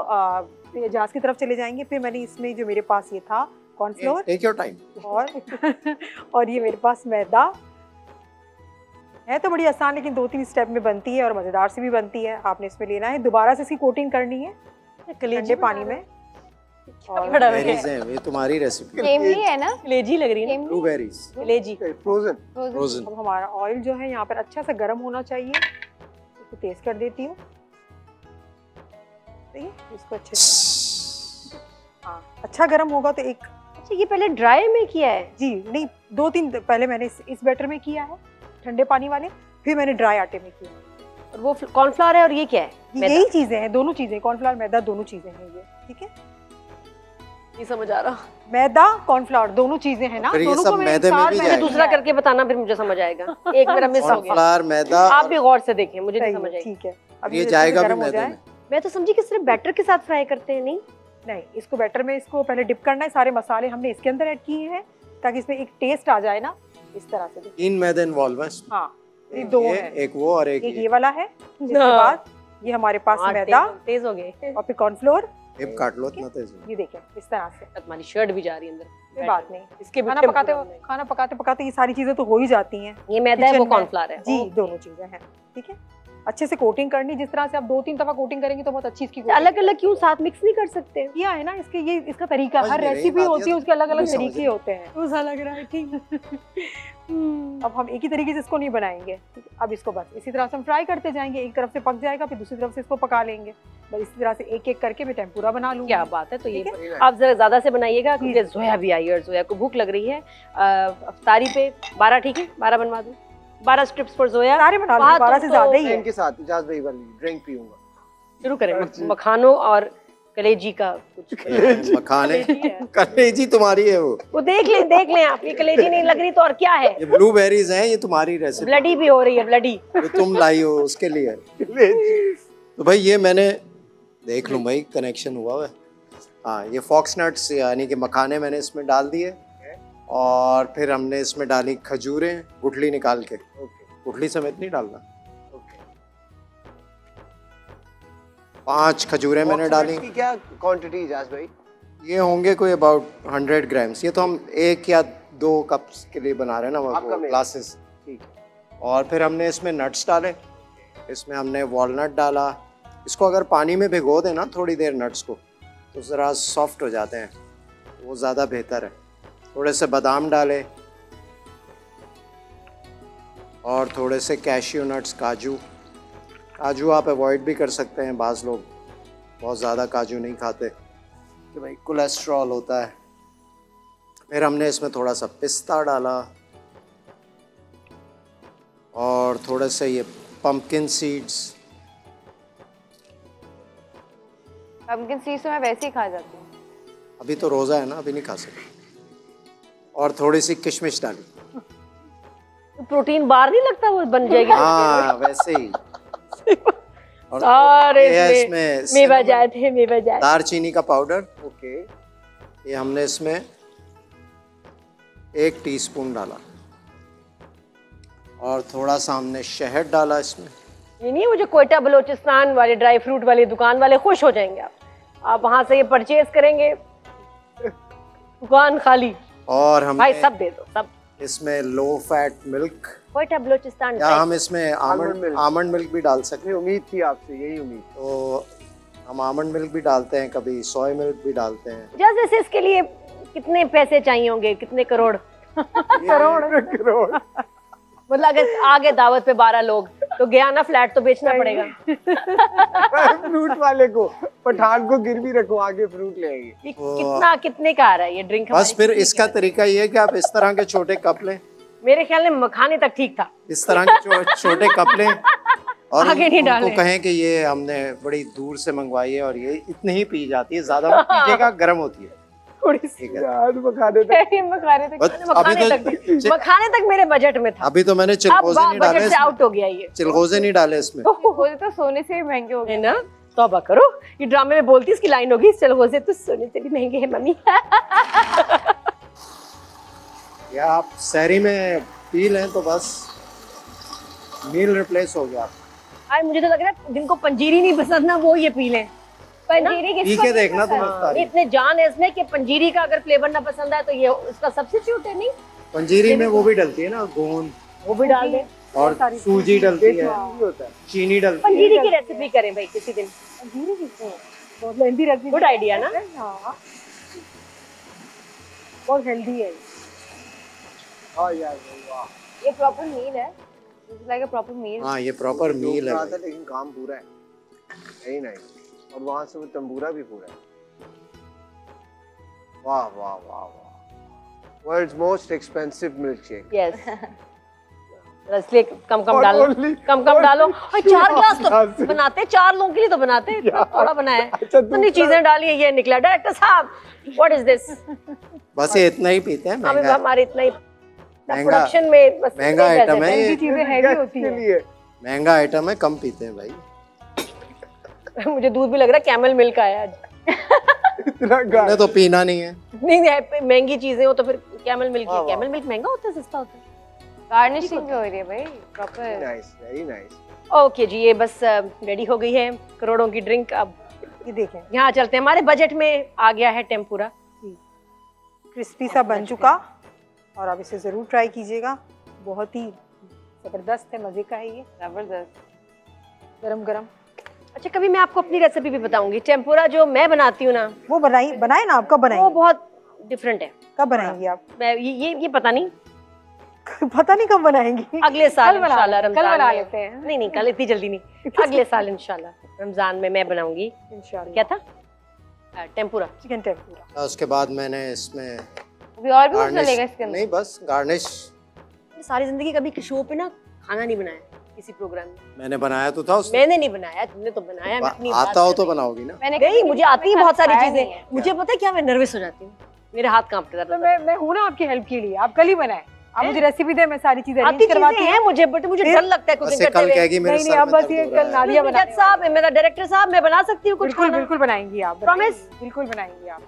जहाज़ की तरफ़ चले जाएँगे फिर मैंने इसमें जो मेरे पास ये था कॉर्नफ्लोर टेक योर टाइम और और ये मेरे पास मैदा है तो बड़ी आसान लेकिन दो तीन स्टेप में बनती है और मज़ेदार से भी बनती है। आपने इसमें लेना है दोबारा से इसकी कोटिंग करनी है ठंडे पानी में। ये तुम्हारी रेसिपी है। ना? लेजी लग रही है ब्लूबेरीज लेजी फ्रोजन फ्रोजन हमारा ऑयल जो है यहाँ पर अच्छा सा गर्म होना चाहिए। इसको तेज कर देती हूँ। इसको अच्छे से हाँ अच्छा गर्म होगा तो एक अच्छा ये पहले ड्राई में किया है? जी नहीं दो तीन पहले मैंने इस, इस बैटर में किया है ठंडे पानी वाले फिर मैंने ड्राई आटे में किया। और वो कॉर्नफ्लावर है और ये क्या है? यही चीज़ें हैं दोनों चीज़ें कॉर्नफ्लावर मैदा दोनों चीज़ें हैं ये ठीक है? नहीं समझ आ रहा। मैदा कॉर्नफ्लावर दोनों चीज़ें हैं ना दोनों सबको मैदे में भी मैंने जाएगा। दूसरा करके बताना फिर मुझे समझ आएगा। एक मेरा मिस हो गया मैदा आप भी गौर से देखें मुझे नहीं समझ ठीक है। अब ये जाएगा भी मैदे में। मैं तो समझी कि सिर्फ़ बैटर के साथ फ्राई करते हैं नहीं? नहीं इसको बैटर में इसको पहले डिप करना है सारे मसाले हमने इसके अंदर ऐड किए हैं ताकि इसमें एक टेस्ट आ जाए ना इस तरह से तीन मैदे इन्वॉल्व है। हाँ ये दो है। एक वो और एक ये वाला है जिसके हाँ। बाद ये हमारे पास हाँ, मैदा तेज- तेज हो गए। और फिर कॉर्नफ्लोर हिप काट लो इतना तेज ये देखिए इस तरह से। तुम्हारी शर्ट भी जा रही है अंदर। कोई बात नहीं। इसके खाना पकाते। खाना पकाते पकाते ये सारी चीज़ें तो हो ही जाती हैं। ये मैदा है वो कॉर्नफ्लावर है। जी दोनों चीज़ें हैं। ठीक है? अच्छे से कोटिंग करनी जिस तरह से आप दो तीन दफ़ा कोटिंग करेंगे तो बहुत अच्छी इसकी अलग अलग क्यों? साथ मिक्स नहीं कर सकते? किया है ना इसके ये इसका तरीका हर रेसिपी होती है उसके अलग अलग तरीके होते हैं। तो लग रहा है ठीक। हम्म। अब हम एक ही तरीके से इसको नहीं बनाएँगे। अब इसको बस इसी तरह से हम फ्राई करते जाएँगे एक तरफ़ से पक जाएगा फिर दूसरी तरफ़ से इसको पका लेंगे। बस इसी तरह से एक एक करके मैं टेम्पूरा बना लूँ क्या बात है तो ये आप जरा ज़्यादा से बनाइएगा क्योंकि जोया भी आई है और जोया को भूख लग रही है। अफ्तारी पे बारह ठीक है? बारह बनवा दूँ। बारह स्ट्रिप्स फॉर जोया सारे बना लूँगी बारह से ज़्यादा ही तो है। इनके साथ इजाज भाई वाली ड्रिंक पीऊँगा। शुरू करें मखानों और कलेजी का कुछ। मखाने? कलेजी है। कलेजी तुम्हारी है वो। वो देख लें देख लें आप ये कलेजी नहीं लग रही तो और क्या है? ये ब्लूबेरीज हैं ये तुम्हारी रेसिपी ब्लडी भी हो रही है ब्लडी जो तुम लाई हो उसके लिए। तो भाई ये मैंने देख लूँ भाई कनेक्शन हुआ है। हाँ ये फॉक्स नट्स यानी कि मखाने मैंने इसमें डाल दिए। और फिर हमने इसमें डाली खजूरें गुठली निकाल के। गुठली समेत नहीं डालना। पाँच खजूरें मैंने डाली। की क्या क्वांटिटी इजाज भाई? ये होंगे कोई अबाउट हंड्रेड ग्राम्स ये तो हम एक या दो कप्स के लिए बना रहे हैं ना वो ग्लासेस और फिर हमने इसमें नट्स डाले। इसमें हमने वॉलनट डाला। इसको अगर पानी में भिगो देना थोड़ी देर नट्स को तो ज़रा सॉफ्ट हो जाते हैं। वो ज़्यादा बेहतर है। थोड़े से बादाम डाले और थोड़े से कैशियो नट्स काजू। काजू आप अवॉइड भी कर सकते हैं बाज़ लोग। बहुत ज़्यादा काजू नहीं खाते। कि भाई कोलेस्ट्रॉल होता है। फिर हमने इसमें थोड़ा सा पिस्ता डाला। और थोड़े से ये पंपकिन सीड्स पम्पकिन सीड्स तो मैं वैसे ही खा जाती हूँ। अभी तो रोज़ा है ना अभी नहीं खा सकते। और थोड़ी सी किशमिश डाली। प्रोटीन बार नहीं लगता वो बन जाएगी। हाँ वैसे ही। और इसमें मेवा जाए थे मेवा जाए दार चीनी का पाउडर ओके। ये हमने इसमें एक टीस्पून डाला। और थोड़ा सा हमने शहद डाला इसमें। ये नहीं वो जो कोयटा बलोचिस्तान वाले ड्राई फ्रूट वाली दुकान वाले खुश हो जाएँगे आप। आप वहाँ से ये परचेज करेंगे। दुकान खाली। और हम भाई सब दे दो सब। इसमें लो फैट मिल्क बलोचिस्तान या हम इसमें आमंड. आमंड मिल्क भी डाल सकते नहीं उम्मीद थी आपसे यही उम्मीद। तो हम आमंड मिल्क भी डालते हैं कभी सोया मिल्क भी डालते हैं। जस्ट जैसे इसके लिए कितने पैसे चाहिए होंगे? कितने करोड़? करोड़। करोड़। मतलब अगर आगे दावत पे बारह लोग तो गया ना फ्लैट तो बेचना पड़ेगा। फ्रूट वाले को पठान को गिरवी रखो आगे फ्रूट ले आएँगे कितना कितने का आ रहा है ये ड्रिंक बस फिर इसका तरीका ये है कि आप इस तरह के छोटे कप लें। मेरे ख्याल में मखाने तक ठीक था। इस तरह के छो, छोटे कप लें और आगे नहीं उनको डालें। कहें कि ये हमने बड़ी दूर से मंगवाई है और ये इतनी ही पी जाती है ज़्यादा मत पीजिएगा गर्म होती है। थोड़ी सी मखाने तक। मखाने तक मखाने तो तक मखाने तक मेरे बजट में था। अभी तो मैंने चिलगोजे नहीं डाले बजट आउट हो गया ये। चिलगोजे नहीं डाले इसमें। तो सोने से भी महँगे हो गए। है ना? तौबा करो। ये ड्रामे में बोलती इसकी लाइन होगी चलो से तो सोने से भी महँगे हैं मम्मी। या आप शहरी में पी लें तो बस मील रिप्लेस हो गया। आज मुझे तो लग रहा है जिनको पंजीरी नहीं पसंद ना वो ये पी लें पंजीरी पी किसको के देखना तुम इतने जान है इसमें कि पंजीरी का अगर फ्लेवर ना पसंद आए तो ये उसका सब्सिट्यूट है नहीं? पंजीरी में वो भी डलती है ना गोंद। वो भी डाल दें। और सूजी डलती है। चीनी डलती है। पंजीरी की रेसिपी करें भाई किसी दिन। पंजीरी किसको बहुत लेंदी रहती गुड आइडिया ना? हाँ। बहुत हेल्दी है। ये। हाँ यार वाह। ये प्रॉपर मील है। लाइक अ प्रॉपर मील हाँ ये प्रॉपर मील है लेकिन काम पूरा है। यही नहीं। और वहाँ से वो तंबूरा भी पूरा है। वाह वाह वाह वाह। World's most expensive milk shake yes इसलिए कम कम डालो। कम कम डालो। और चार गिलास तो बनाते चार लोगों के लिए तो बनाते थोड़ा बनाया अच्छा, इतनी चीज़ें डाली है ये निकला। डायरेक्टर साहब व्हाट इज़ दिस बस ये इतना ही पीते हैं हमें महँगा। हमारे इतना ही प्रोडक्शन में बस महँगा आइटम है। ये चीज़ें हैवी होती है। महँगा आइटम है कम पीते हैं भाई। मुझे दूध भी लग रहा है कैमल मिल्क आया आज। इतना तो पीना नहीं है। नहीं नहीं महँगी चीज़ें हो तो फिर कैमल मिल्क कैमल मिल्क महँगा होता है सस्ता होता है। गार्निशिंग हो। रही है भाई proper nice very nice okay जी ये बस रेडी हो गई है करोड़ों की ड्रिंक अब ये देखें यहाँ चलते हैं। हमारे बजट में आ गया है टेम्पुरा क्रिस्पी सा बन चुका। और आप इसे ज़रूर ट्राई कीजिएगा। बहुत ही ज़बरदस्त है मज़े का है ये। ज़बरदस्त। गरम गरम अच्छा कभी मैं आपको अपनी रेसिपी भी बताऊँगी। टेम्पुरा जो मैं बनाती हूँ ना वो बनाई बनाए ना आप? कब वो बहुत डिफरेंट है। कब बनाएँगी आप? मैं ये ये, ये पता नहीं। पता नहीं कब बनाएँगी। अगले साल कल इंशाल्लाह लेते- कल रमज़ान बना में। लेते हैं। नहीं नहीं कल इतनी जल्दी नहीं। अगले साल इंशाल्लाह रमज़ान में मैं बनाऊँगी। इंशाल्लाह। क्या था? टेम्पुरा चिकन टेम्पुरा उसके बाद मैंने इसमें अभी और भी कुछ गार्निश इसके अंदर? नहीं बस गार्निश सारी ज़िंदगी कभी शो पे ना खाना नहीं बनाया। किसी प्रोग्राम में। मैंने बनाया तो था उसमें मैंने नहीं बनाया तुमने तो बनाया मैं अपनी आता हो तो बनाओगी ना। मैंने नहीं मुझे आती है बहुत सारी चीज़ें। मुझे पता है क्या मैं नर्वस हो जाती हूँ। मेरे हाथ कांपते तो रहते मैं मैं हूँ ना आपकी हेल्प के लिए। आप कल ही बनाए। आप मुझे रेसिपी दे मैं सारी चीज़ें आती करवाती हैं। मुझे बट मुझे डर लगता है कुकिंग करते कल हुए। कहेगी मेरे नहीं नहीं सर बस ये कल। नादिया जज साहब मेरा डायरेक्टर साहब मैं बना सकती हूँ कुछ बिल्कुल बिल्कुल बनाएँगी आप? बनाएँगी, बिल्कुल बनाएँगी आप।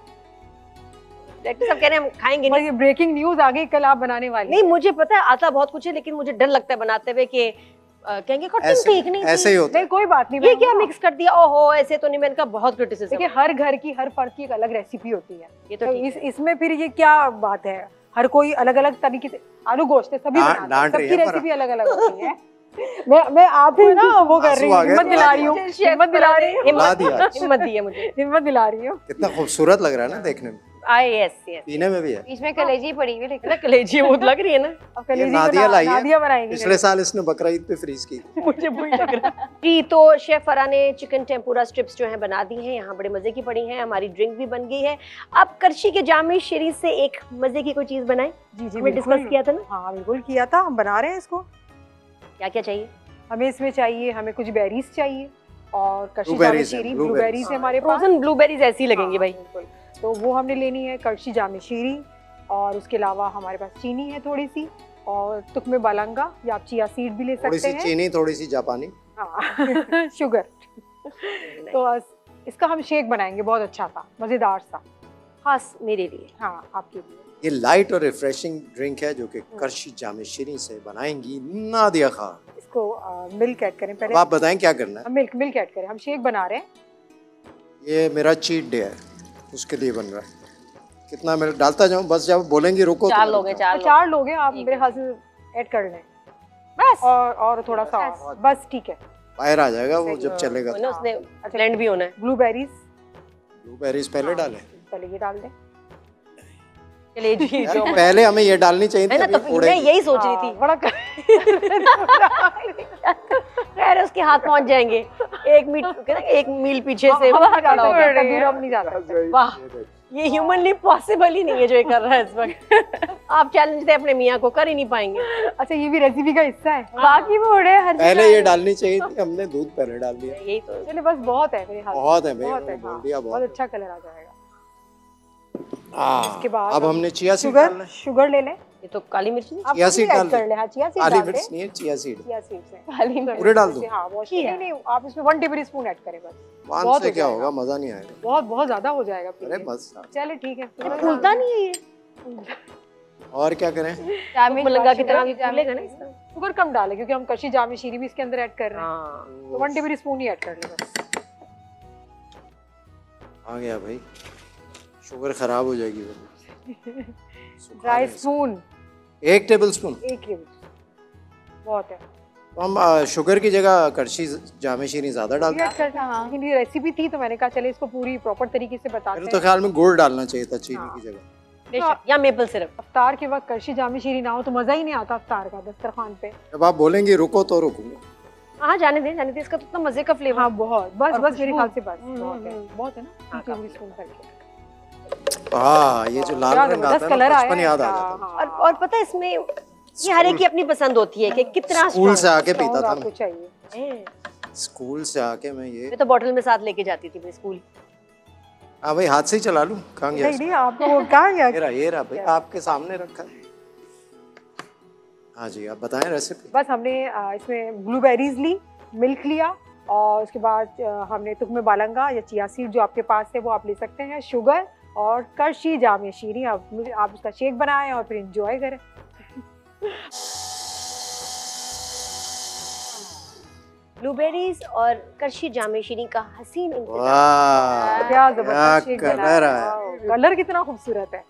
डायरेक्टर साहब कह रहे हैं हम खाएँगे नहीं। ब्रेकिंग न्यूज़ आ गई कल आप बनाने वाली नहीं मुझे पता है आता बहुत कुछ है लेकिन मुझे डर लगता है बनाते हुए कि कहेंगे कटिंग ठीक नहीं ऐसे ही होता है कोई बात नहीं ये क्या मिक्स कर दिया? ओहो ऐसे तो नहीं मैंने कहा बहुत क्रिटिसिज्म देखिए हर घर की हर फर्द की एक अलग रेसिपी होती है। ये तो तो इस इसमें फिर ये क्या बात है? हर कोई अलग अलग तरीके से आलू गोश्त है सभी बनाते हैं सबकी रेसिपी अलग अलग होती है। मैं मैं आपको ना वो कर रही हूँ हिम्मत दिला रही हूँ हिम्मत दिला रही हूँ। हिम्मत दी है मुझे। हिम्मत दिला रही हूँ। कितना खूबसूरत लग रहा है ना देखने में। पीने में भी है। बीच में कलेजी पड़ी हुई लेकिन। कलेजी वो लग रही है ना। अब कलेजी नादिया बना- लाई है। नादिया बनाएँगी। पिछले साल इसने बकरा ईद पे फ्रीज की। मुझे वही लग रहा जी तो शेफ फरा ने चिकन टेम्पुरा स्ट्रिप्स जो है बना दी हैं। यहाँ बड़े मज़े की पड़ी हैं। हमारी ड्रिंक भी बन गई है। अब करशी के जामे शरी से एक मज़े की कोई चीज़ बनाए? जी जी हमने डिस्कस किया था ना? हाँ बिल्कुल किया था। हम बना रहे हैं इसको। क्या क्या चाहिए? हमें इसमें चाहिए हमें कुछ बेरीज चाहिए और कशी है। ब्लूबेरीज हमारे पास। फ्रोजन ब्लूबेरीज ऐसी लगेंगी हाँ, भाई। बिल्कुल। तो वो हमने लेनी है कड़शी जामे शीरी और उसके अलावा हमारे पास चीनी है थोड़ी सी और तुकमे बालंगा या आप चिया सीड भी ले थोड़ी सकते सी हैं। चीनी थोड़ी सी जापानी। हाँ शुगर। तो इसका हम शेक बनाएँगे बहुत अच्छा सा मज़ेदार सा। खास मेरे लिए। हाँ आपके लिए। ये लाइट और रिफ्रेशिंग ड्रिंक है जो कि करशी जामे शीरी से बनाएँगी नादिया खान। इसको मिल्क ऐड करें पहले। आप बताएँ क्या करना है? मिल्क मिल्क ऐड करें हम शेक बना रहे हैं। ये मेरा चीट डे है। उसके लिए बन रहा है। कितना मिल्क डालता जाऊँ? बस जब बोलेंगी रुको तो चार मैं लोग हैं चार तो चार लोग। हैं आप मेरे है। ख्याल से ऐड कर लें। बस। और और थोड़ा सा बस। ठीक है। बाहर आ जाएगा वो जब चलेगा। वो उसने अच्छा। ब्लेंड भी होना है। ब्लूबेरीज ब्लूबेरीज पहले डालें। पहले ये डाल दें। यार, जो पहले हमें ये डालनी चाहिए थी तो मैं यही सोच रही हाँ, थी। बड़ा खैर उसके हाथ पहुँच जाएँगे। एक मील एक मील पीछे से। हो है वाह। ये ह्यूमनली पॉसिबल ही नहीं है जो ये कर रहा है इस वक्त। आप चैलेंज थे अपने मियाँ को कर ही नहीं पाएँगे। अच्छा ये भी रेसिपी का हिस्सा है। बाकी वो उड़े हर पहले ये डालनी चाहिए थी हमने दूध पहले डाल दिया। यही तो। चलिए बस बहुत है मेरे हाथ। बहुत है भाई बहुत है हाँ, दिया बहुत बहुत अच्छा कलर आ जाएगा। हाँ, इसके बाद अब हमने चिया सीड शुगर शुगर ले लें। ये तो काली मिर्च नहीं? चिया सीड डाल कर दें। लें हाँ चिया सीड काली मिर्च नहीं है चिया सीड चिया सीड से। काली मिर्च। पूरे डाल दूँ। हाँ वॉश नहीं नहीं आप इसमें वन टेबल स्पून ऐड करें बस। बहुत से क्या होगा? मज़ा नहीं आएगा। बहुत बहुत ज़्यादा हो जाएगा अरे बस चले ठीक है। फूलता नहीं है ये। और क्या करें? जामिन मलंगा की तरह फूलेगा ना इस तरह शुगर कम डालें क्योंकि हम कशी जामे शीरी भी इसके अंदर ऐड कर रहे हैं। हाँ तो वन टेबल स्पून ही ऐड कर लें बस। आ गया भाई। शुगर खराब हो जाएगी ड्राई स्पून। एक टेबल स्पून एक टेबल बहुत है। तो हम शुगर की जगह करशी जामे शीनी ज़्यादा डालते ऐड करते हैं हाँ। ये रेसिपी थी तो मैंने कहा चले इसको पूरी प्रॉपर तरीके से मेरे बताते तो ख्याल में गुड़ डालना चाहिए था चीनी हाँ। की जगह। या मेपल सिरप अफ्तार के वक्त करशी जामी शीरी ना हो तो मज़ा ही नहीं आता अफ्तार का दस्तरखान पे। जब आप बोलेंगे रुको तो रुकूँगा। हाँ जाने दे जाने दे इसका तो इतना मज़े का फ्लेवर हाँ बहुत। बस बस मेरे ख्याल से बस हम्म, बहुत है। हम्म। बहुत है ना? हाँ, टू टेबल काफ़ी। स्पून करके हाँ ये जो लाल रंग आता है बचपन याद आ हाँ, जाता हाँ। और और पता है इसमें ये हर एक की अपनी पसंद होती है कि कितना स्कूल से आके पीता था मैं। चाहिए। स्कूल से आके मैं ये मैं तो बॉटल में साथ लेके जाती थी मैं स्कूल। हाँ भाई हाथ से ही चला लूँ? कहाँ गया नहीं नहीं आपको वो कहा गया? ये रहा ये रहा भाई आपके सामने रखा। है हाँ जी आप बताएँ रेसिपी बस हमने इसमें ब्लूबेरीज ली मिल्क लिया और उसके बाद हमने हमने तुकमे बालंगा या चिया सीड जो आपके पास है वो आप ले सकते हैं। शुगर और करशी जामे शीरी आप आप उसका शेक बनाएँ और फिर इंजॉय करें। ब्लूबेरीज और करशी जामे शीरी का हसीन क्या क्या ज़बरदस्त शेक कलर है। कलर कितना खूबसूरत है।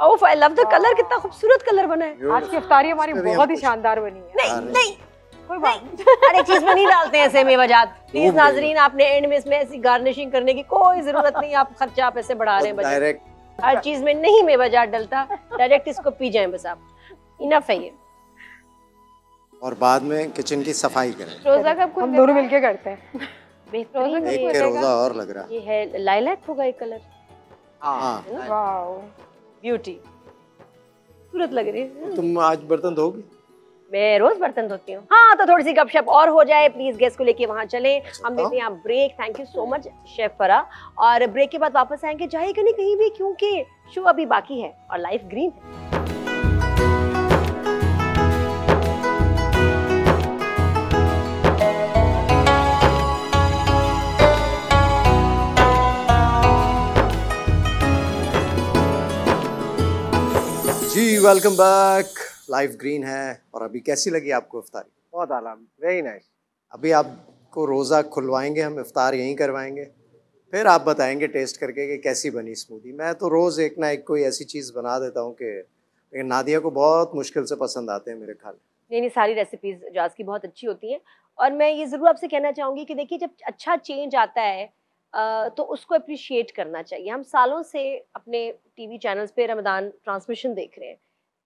Oh I love the colour कितना खूबसूरत कलर बना है। आज की इफ्तारी हमारी बहुत ही शानदार बनी है। नहीं नहीं कोई बात नहीं। चीज़ में नहीं डालते हैं ऐसे मेवाजात प्लीज़ नाजरीन आपने एंड में इसमें ऐसी गार्निशिंग करने की कोई ज़रूरत नहीं आप खर्चा आप ऐसे बढ़ा रहे हैं डायरेक्ट हर चीज़ में नहीं मेवाजात डलता डायरेक्ट इसको पी जाएँ बस आप। इनफ है ये। और बाद में किचन की सफ़ाई करें। रोजा कब हम दोनों? मिलके करते हैं। बेहतरीन एक के रोजा और लग रहा। ये है लाइलैक होगा ये कलर हाँ। वाओ। ब्यूटी खूबसूरत लग रही है। तुम आज बर्तन धोगी मैं रोज बर्तन धोती हूँ। हाँ तो थोड़ी सी गपशप और हो जाए प्लीज़ गेस्ट को लेके वहाँ चले। हम लेते हैं यहाँ break thank you so much chef Farah और ब्रेक के बाद वापस आएँगे। जाएगा नहीं कहीं भी क्योंकि शो अभी बाकी है और लाइफ ग्रीन है। जी वेलकम बैक लाइफ ग्रीन है। और अभी कैसी लगी आपको इफ्तारी? बहुत आराम वेरी नाइस अभी आपको रोज़ा खुलवाएँगे हम इफ्तार यहीं करवाएँगे। फिर आप बताएँगे टेस्ट करके कि कैसी बनी स्मूदी मैं तो रोज़ एक ना एक कोई ऐसी चीज़ बना देता हूँ कि लेकिन नादिया को बहुत मुश्किल से पसंद आते हैं मेरे खाने नहीं नहीं सारी रेसिपीज़ जाज की बहुत अच्छी होती हैं। और मैं ये ज़रूर आपसे कहना चाहूँगी कि देखिए जब अच्छा चेंज आता है तो उसको अप्रिशिएट करना चाहिए। हम सालों से अपने टीवी चैनल्स पे रमदान ट्रांसमिशन देख रहे हैं।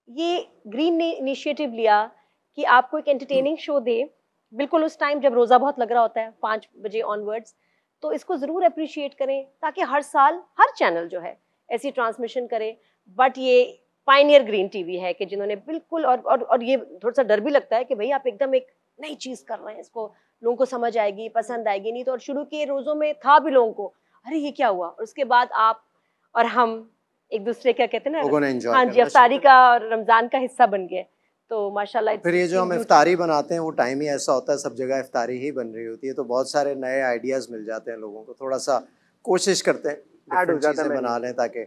ये ग्रीन ने इनिशिएटिव लिया कि आपको एक एंटरटेनिंग शो दे। बिल्कुल उस टाइम जब रोज़ा बहुत लग रहा होता है पाँच बजे ऑनवर्ड्स तो इसको ज़रूर अप्रिशिएट करें ताकि हर साल हर चैनल जो है ऐसी ट्रांसमिशन करे। बट ये पाइनियर ग्रीन टीवी है कि जिन्होंने बिल्कुल और और और ये थोड़ा सा डर भी लगता है कि भाई आप एकदम एक नई चीज़ कर रहे हैं इसको लोगों को समझ आएगी पसंद आएगी नहीं तो और शुरू के रोज़ों में था भी लोगों को अरे ये क्या हुआ? और उसके बाद आप और हम एक दूसरे का कहते हैं ना हाँ जी अफ्तारी का और रमज़ान का हिस्सा बन गए तो माशाल्लाह फिर ये जो हम इफ्तारी बनाते हैं वो टाइम ही ऐसा होता है सब जगह इफ्तारी ही बन रही होती है। तो बहुत सारे नए आइडियाज़ मिल जाते हैं लोगों को। थोड़ा सा कोशिश करते हैं हो जाता है बना लें ताकि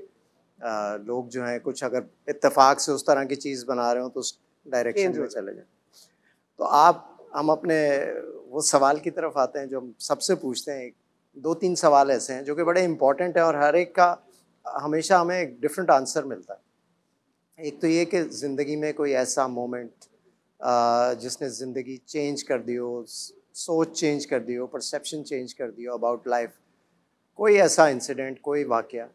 लोग जो हैं कुछ अगर इत्तेफाक से उस तरह की चीज़ बना रहे हो तो उस डायरेक्शन में चले जाएँ। तो आप हम अपने वो सवाल की तरफ़ आते हैं जो हम सबसे पूछते हैं। दो तीन सवाल ऐसे हैं जो कि बड़े इंपॉर्टेंट हैं और हर एक का हमेशा हमें एक डिफरेंट आंसर मिलता है। एक तो ये कि ज़िंदगी में कोई ऐसा मोमेंट जिसने ज़िंदगी चेंज कर दी हो सोच चेंज कर दी हो परसेप्शन चेंज कर दी हो अबाउट लाइफ कोई ऐसा इंसिडेंट कोई वाक्य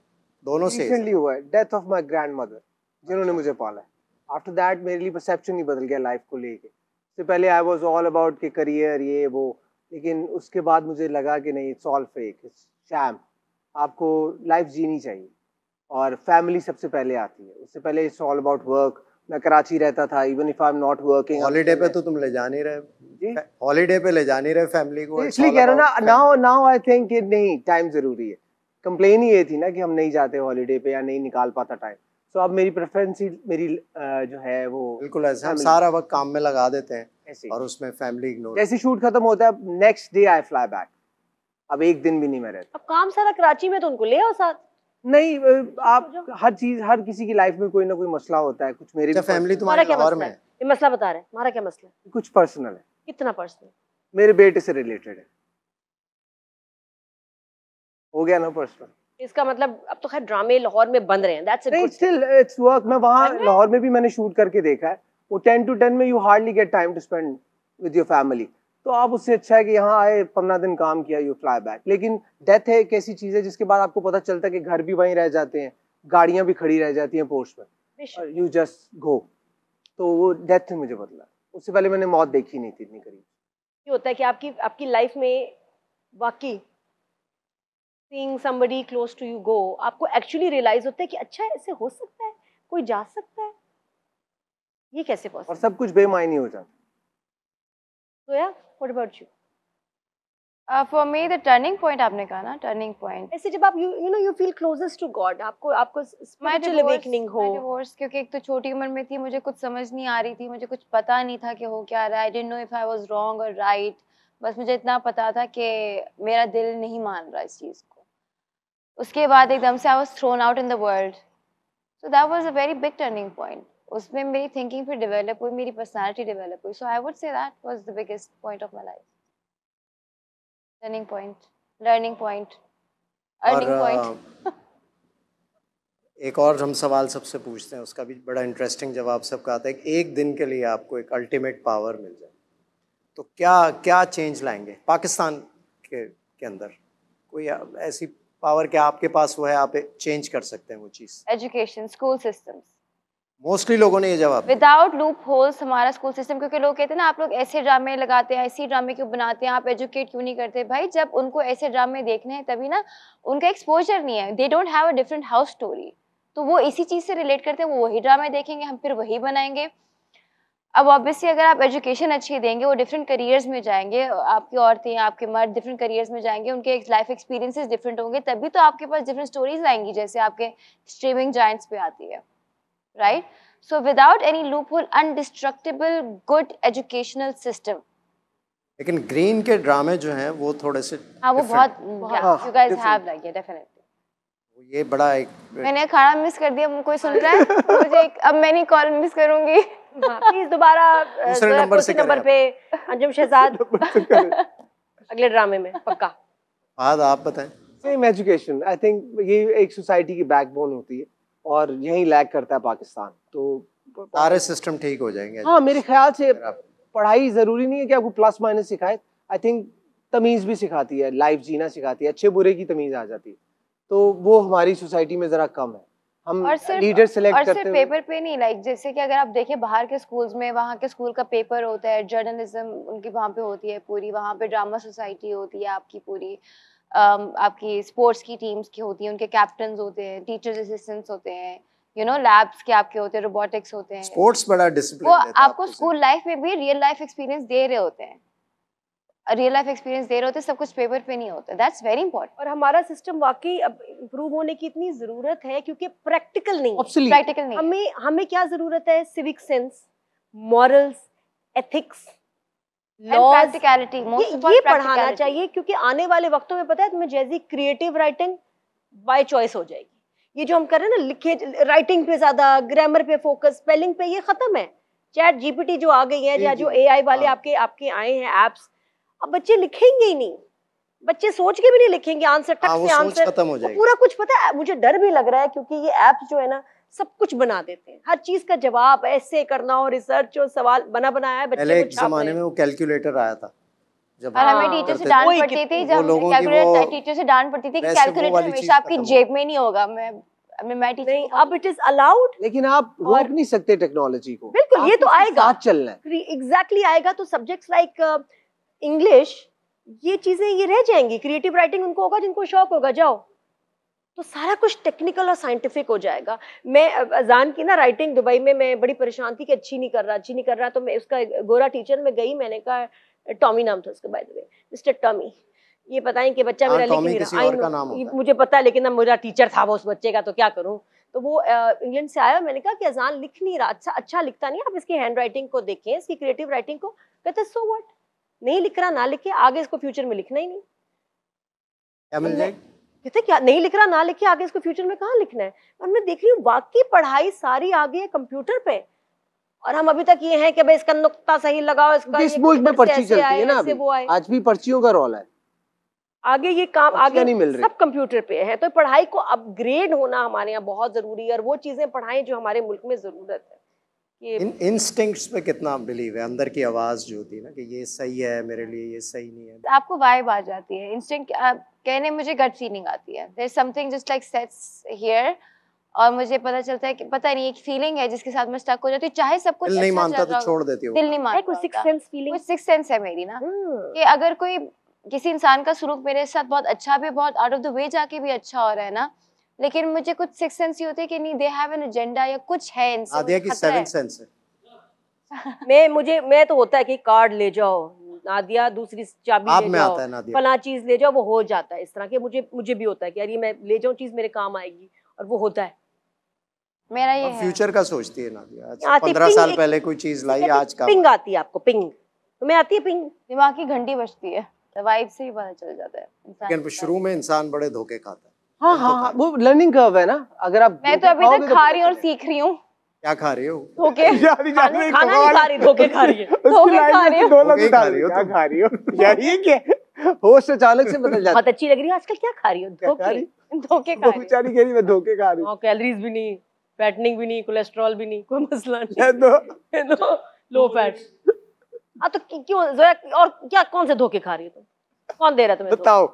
दोनों से रिसेंटली हुआ है डेथ ऑफ़ माय ग्रैंडमदर जिन्होंने मुझे पाला है। आफ्टर दैट मेरे लिए परसेप्शन ही बदल गया लाइफ को लेके। इससे पहले आई वाज ऑल अबाउट के करियर ये वो लेकिन उसके बाद मुझे लगा कि नहीं it's all fake it's sham आपको लाइफ जीनी चाहिए। और फैमिली सबसे पहले आती है। उससे पहले इट्स ऑल अबाउट वर्क मैं कराची रहता था even if I am not working holiday पे तो तुम ले जा नहीं जी? रहे हॉलीडे पे ले जा नहीं रहे फैमिली को। इसलिए कह रहा ना नाउ नाउ आई थिंक कि नहीं टाइम ज़रूरी है। कंप्लेन ही ये थी ना कि हम नहीं जाते हॉलीडे पे या नहीं निकाल पाता टाइम तो अब मेरी प्रेफरेंस ही मेरी जो है वो बिल्कुल ऐसे हम सारा वक्त काम में लगा देते हैं और उसमें फैमिली इग्नोर जैसे शूट खत्म होता है next day I fly back अब एक दिन भी नहीं मैं रहता। अब काम सारा कराची में तो उनको ले आओ साथ। नहीं आप हर चीज़ हर किसी की लाइफ में कोई ना कोई मसला होता है कुछ मेरे फैमिली तुम्हारा क्या मसला है? ये मसला बता रहे हैं हमारा क्या मसला है? कुछ पर्सनल है। कितना पर्सनल मेरे बेटे से रिलेटेड है। हो गया ना पर्सनल इसका मतलब अब तो खैर ड्रामे लाहौर में बंद रहे हैं दैट्स नहीं स्टिल इट्स वर्क मैं वहाँ? लाहौर में भी मैंने शूट करके देखा है। वो टेन टू टेन में you hardly get time to spend with your family तो आप उससे अच्छा है कि यहाँ आए पंद्रह दिन काम किया यू फ्लाई बैक लेकिन डेथ है एक ऐसी चीज़ है जिसके बाद आपको पता चलता है कि घर भी वहीं रह जाते हैं गाड़ियाँ भी खड़ी रह जाती हैं पोस्ट और यू जस्ट गो तो वो डेथ ने मुझे बदला. उससे पहले मैंने मौत देखी नहीं थी इतनी करीब. ये होता है कि आपकी आपकी लाइफ में वाकई seeing somebody close to you go आपको एक्चुअली रियलाइज़ होता है कि अच्छा ऐसे हो सकता है कोई जा सकता है? ये कैसे पॉसिबल और सब कुछ बेमायनी हो जाता तो यार what about you for me the turning point आपने कहा ना टर्निंग पॉइंट ऐसे जब आप you you know you feel closest to God आपको आपको स्पिरिचुअल अवेकनिंग हो। डिवोर्स क्योंकि एक तो छोटी उम्र में थी मुझे कुछ समझ नहीं आ रही थी मुझे कुछ पता नहीं था कि हो क्या रहा है। I didn't know if I was wrong और राइट बस मुझे इतना पता था कि मेरा दिल नहीं मान रहा इस चीज़ को। उसके बाद एकदम से I was thrown out in the world so that was a very big turning point उसमें मेरी थिंकिंग फिर डेवलप हुई मेरी पर्सनालिटी डेवलप हुई। So I would say that was the biggest point of my life turning point learning point earning point एक और हम सवाल सबसे पूछते हैं उसका भी बड़ा इंटरेस्टिंग जवाब सबका आता है एक दिन के लिए आपको एक अल्टीमेट पावर मिल जाए। तो क्या क्या चेंज लाएँगे? पाकिस्तान के के अंदर कोई ऐसी पावर क्या आपके पास वो है आप चेंज कर सकते हैं वो चीज़? एजुकेशन स्कूल सिस्टम्स मोस्टली लोगों ने ये जवाब विदाउट लूप होल्स हमारा स्कूल सिस्टम क्योंकि लोग कहते हैं ना, आप लोग ऐसे ड्रामे लगाते हैं, ऐसी ड्रामे क्यों बनाते हैं, आप एजुकेट क्यों नहीं करते? भाई, जब उनको ऐसे ड्रामे देखने हैं, तभी ना उनका एक्सपोजर नहीं है। They don't have a different house story तो वो इसी चीज़ से रिलेट करते हैं, वो वही ड्रामे देखेंगे, हम फिर वही बनाएँगे। अब ऑब्वियसली अगर आप एजुकेशन अच्छी देंगे, वो डिफरेंट करियर्स में जाएँगे, आपकी औरतें, आपके मर्द डिफरेंट करियर्स में जाएँगे, उनके लाइफ एक्सपीरियंसेस डिफरेंट होंगे, तभी तो आपके पास डिफरेंट स्टोरीज आएँगी, जैसे आपके स्ट्रीमिंग जॉइंट्स पे आती है। Right so without any loophole undestructable good educational system लेकिन ग्रीन के ड्रामे जो हैं वो थोड़े से हाँ वो बहुत हाँ, you guys. Have like definitely ये बड़ा एक मैंने खाना मिस कर दिया कोई सुन रहा है? मुझे एक, अब मैं नहीं कॉल मिस करूँगी। हाँ, प्लीज़ दोबारा दूसरे नंबर से नंबर पे अंजुम शहजाद। अगले ड्रामे में पक्का। बाद आप बताएँ। सेम एजुकेशन आई थिंक ये एक सोसाइटी की बैकबोन होती है। और यही लैग करता है पाकिस्तान। तो सारे सिस्टम ठीक हो जाएँगे। हाँ मेरे ख्याल से पढ़ाई ज़रूरी नहीं है कि आपको प्लस माइनस सिखाए। आई थिंक तमीज भी सिखाती है लाइफ जीना सिखाती है अच्छे बुरे की तमीज आ जाती है। तो वो हमारी सोसाइटी में जरा कम है। हम और सिर्फ़ लीडर और सेलेक्ट सिर्फ़ करते हुए पेपर पे नहीं लाइक जैसे कि अगर आप देखें बाहर के स्कूल्स में वहाँ के स्कूल का पेपर होता है जर्नलिज्म उनकी वहाँ पे होती है पूरी वहाँ पे ड्रामा सोसाइटी होती है आपकी पूरी। आपकी स्पोर्ट्स की टीम्स की होती है उनके कैप्टन होते हैं टीचर्स असिस्टेंट्स होते हैं यू नो लैब्स के आपके होते हैं रोबोटिक्स होते हैं। स्पोर्ट्स बड़ा डिसिप्लिन देता है आपको स्कूल लाइफ में भी रियल लाइफ एक्सपीरियंस दे रहे होते हैं। रियल लाइफ एक्सपीरियंस दे रहे होते हैं सब कुछ पेपर पे नहीं होता। दैट्स वेरी इंपॉर्टेंट और हमारा सिस्टम वाकई अब इम्प्रूव होने की इतनी ज़रूरत है क्योंकि प्रैक्टिकल नहीं है। प्रैक्टिकल नहीं हमें हमें क्या ज़रूरत है? Civic sense morals ethics practicality ये, ये पढ़ाना चाहिए क्योंकि आने वाले वक्तों में पता है तुम्हें जैसी क्रिएटिव राइटिंग बाय चॉइस हो जाएगी। ये जो हम कर रहे हैं ना लिखे राइटिंग पे ज़्यादा ग्रामर पे फोकस स्पेलिंग पे ये खत्म है। चैट जीपीटी जो आ गई है या जी, एआई वाले हाँ। आपके आपके आए हैं एप्स अब बच्चे लिखेंगे ही नहीं। बच्चे सोच के भी नहीं लिखेंगे आंसर टक हाँ से आंसर खत्म हो पूरा कुछ पता है मुझे डर भी लग रहा है क्योंकि ये ऐप्स जो है ना सब कुछ बना देते हैं। हर चीज़ का जवाब ऐसे करना हो रिसर्च और सवाल बना बनाया है पहले बच्चे एक जमाने में वो कैलकुलेटर आया था जब और हमें टीचर से डांट पड़ती थी जब कैलकुलेटर टीचर से डांट पड़ती थी कि कैलकुलेटर हमेशा आपकी जेब में नहीं होगा। मैं मैं मैं टीचर नहीं अब इट इज़ अलाउड लेकिन आप रोक नहीं सकते टेक्नोलॉजी को। बिल्कुल, ये तो आएगा। साथ चलना है। एग्जैक्टली आएगा तो सब्जेक्ट्स लाइक इंग्लिश ये चीज़ें ये रह जाएँगी। क्रिएटिव राइटिंग उनको होगा जिनको शौक होगा जाओ। तो सारा कुछ टेक्निकल और साइंटिफिक हो जाएगा। मैं अजान की ना राइटिंग दुबई में मैं बड़ी परेशान थी कि अच्छी नहीं कर रहा अच्छी नहीं कर रहा तो मैं उसका गोरा टीचर में गई मैंने कहा टॉमी नाम था उसका by the way mister Tommy ये बताएँ कि बच्चा हाँ, मेरा है। मुझे पता है लेकिन अब मेरा टीचर था वो उस बच्चे का तो क्या करूँ? तो वो इंग्लैंड से आया मैंने कहा कि अजान लिख नहीं रहा अच्छा अच्छा लिखता नहीं आप इसकी हैंड राइटिंग को देखें इसकी क्रिएटिव राइटिंग को कहते सो व्हाट नहीं लिख रहा ना लिखे आगे इसको फ्यूचर में लिखना ही नहीं। कहते क्या नहीं लिख रहा ना लिखे आगे इसको फ्यूचर में कहाँ लिखना है? और मैं देख रही हूँ बाकी पढ़ाई सारी आगे है कंप्यूटर पे। और हम अभी तक ये हैं कि भाई इसका नुक्ता सही लगाओ इसका इस ये मुल्क में से पर्ची चलती है ना अभी। वो आए। आज भी पर्चियों का रोल है। आगे ये काम आगे नहीं मिल रही। सब कंप्यूटर पे है। तो पढ़ाई को अपग्रेड होना हमारे यहाँ बहुत ज़रूरी है और वो चीज़ें पढ़ाएँ जो हमारे मुल्क में ज़रूरत है। इन इंस्टिंक्ट्स पे कितना बिलीव है? अंदर की आवाज़ जो होती है ना कि ये सही है मेरे लिए ये सही नहीं है। आपको वाइब आ जाती है। इंस्टिंक्ट कहने मुझे गट फीलिंग आती है। There something just like sets here और मुझे पता चलता है कि पता नहीं एक फीलिंग है जिसके साथ मैं स्टक हो जाती हूँ चाहे सब कुछ दिल नहीं अच्छा मानता तो छोड़ देती हो। दिल नहीं मानता कुछ सिक्स सेंस फीलिंग कुछ सिक्स सेंस है मेरी ना। कि अगर कोई किसी इंसान का सलूक मेरे साथ बहुत अच्छा भी बहुत आउट ऑफ़ द वे जाके भी अच्छा हो रहा है ना लेकिन मुझे कुछ सिक्स सेंस ये होते हैं कि नहीं दे हैव एन एजेंडा या कुछ है इनसे आदिया की सेवन सेंस है। मैं मुझे मैं तो होता है कि कार्ड ले जाओ नादिया दूसरी चाबी ले जाओ फला चीज़ ले जाओ वो हो जाता है। इस तरह के मुझे मुझे भी होता है कि यार ये मैं ले जाऊँ चीज़ मेरे काम आएगी और वो होता है। मेरा ये फ्यूचर का सोचती है नादिया। पंद्रह साल पहले कोई चीज़ लाई आज का पिंग आती है आपको पिंग तुम्हें आती है पिंग दिमाग की घंटी बजती है वाइब से ही पता चल जाता है लेकिन शुरू में इंसान बड़े धोखे खाता है। हाँ हाँ हाँ वो लर्निंग कर्व है ना अगर आप मैं तो अभी तक तो खा रही हूँ और सीख रही हूँ। क्या खा रही हो? धोखे खाना नहीं खा रही धोखे खा रही है। धोखे खा रही हो। धोखे खा रही हो क्या खा रही हो? यार ये क्या? होश अचानक से बदल जाता बहुत अच्छी लग रही है। आजकल क्या खा रही हो? धोखे धोखे खा रही हूँ। बेचारी कह रही मैं धोखे खा रही हूँ। हाँ कैलोरीज भी नहीं फैटनिंग भी नहीं कोलेस्ट्रॉल भी नहीं कोई मसला है नहीं तो लो फैट हाँ तो क्यों जोया और क्या कौन से धोखे खा रही हो तुम? कौन दे रहा है तुम्हें बताओ।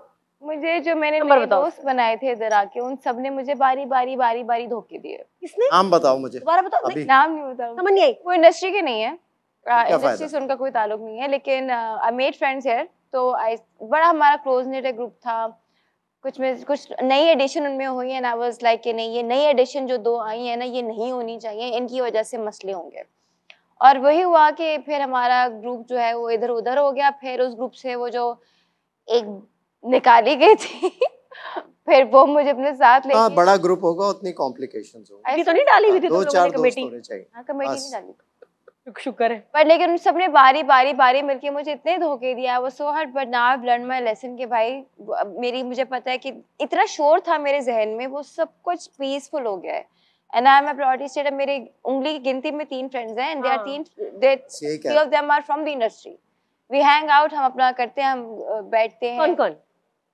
मुझे जो मैंने नंबर नए बताओ दोस्त बनाए थे इधर आके उन सबने मुझे बारी बारी बारी बारी धोखे दिए। किसने? नाम बताओ मुझे। दोबारा बताओ। अभी। नहीं, नाम नहीं बताऊँ। समझ नहीं आई। वो इंडस्ट्री के नहीं है। इंडस्ट्री से उनका कोई ताल्लुक नहीं है लेकिन आई मेड फ्रेंड्स हियर तो आई बड़ा हमारा क्लोज नेट ग्रुप था। कुछ में कुछ नई एडिशन उनमें हुई है ना वाज लाइक कि नहीं ये नई एडिशन जो दो आई है ना ये नहीं होनी चाहिए इनकी वजह से मसले होंगे। और वही हुआ कि फिर हमारा ग्रुप जो है वो इधर उधर हो गया फिर उस ग्रुप से वो जो एक निकाली गई थी। फिर वो मुझे अपने साथ ले हाँ बड़ा ग्रुप होगा उतनी कॉम्प्लिकेशंस होंगी। तो नहीं डाली हुई थी दो चार लोगों ने कमेटी। होने चाहिए। हाँ कमेटी। नहीं डाली। शुक्र है। पर लेकिन उन सबने बारी बारी बारी मिलके मुझे इतने धोखे दिया। वो so hurt but now I learn my lesson कि भाई मेरी मुझे पता है कि इतना शोर था मेरे जहन में वो सब कुछ पीसफुल हो गया है। And I am priority state मेरे उंगली की गिनती में तीन फ्रेंड्स हैं एंड दे आर हाँ। तीन they three of them are from the industry we hang out हम अपना करते हैं हम बैठते कौन कौन?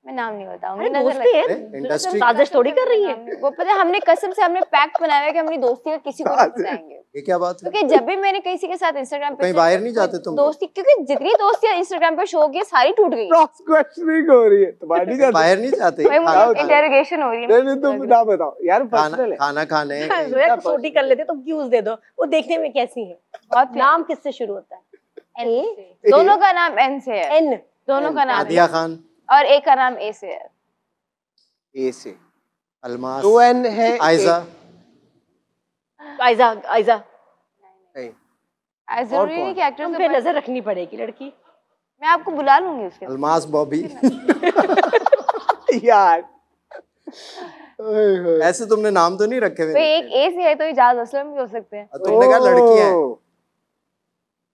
मैं नाम नहीं बताऊँगी दोस्ती है? इंडस्ट्री साजिश थोड़ी कर रही है? वो पता है हमने कसम से हमने पैक्ट बनाया है कि हम अपनी दोस्ती का किसी को नहीं बताएँगे। ये क्या बात है? क्योंकि जब भी मैंने किसी के साथ इंस्टाग्राम पे कहीं बाहर नहीं जाते तुम? दोस्ती क्योंकि जितनी दोस्तियाँ इंस्टाग्राम पे शो की है, सारी टूट गई। क्रॉस क्वेश्चनिंग हो रही है। तुम्हारी नहीं जाती। बाहर नहीं जाते। इंटेरोगेशन हो रही है। नहीं नहीं तुम ना बताओ। यार पर्सनल है। खाना खाने जोया छोटी कर लेते तो व्यूज़ दे दो। वो देखने में कैसी है? प्यार। नाम किससे शुरू होता है? N से। दोनों का नाम एन से है। एन दोनों का नाम नादिया है खान। और एक का नाम ए से है। ए से। अलमास। दो एन है आयजा। आयजा आयजा। नहीं। ज़रूरी नहीं कि एक्टर्स तुम पे नज़र रखनी पड़ेगी लड़की। मैं आपको बुला लूँगी उसके अलमास बॉबी। यार। ऐसे तुमने नाम तो नहीं रखे हुए एक ए से है तो इजाज असलम भी हो सकते हैं। तुमने कहा लड़की है।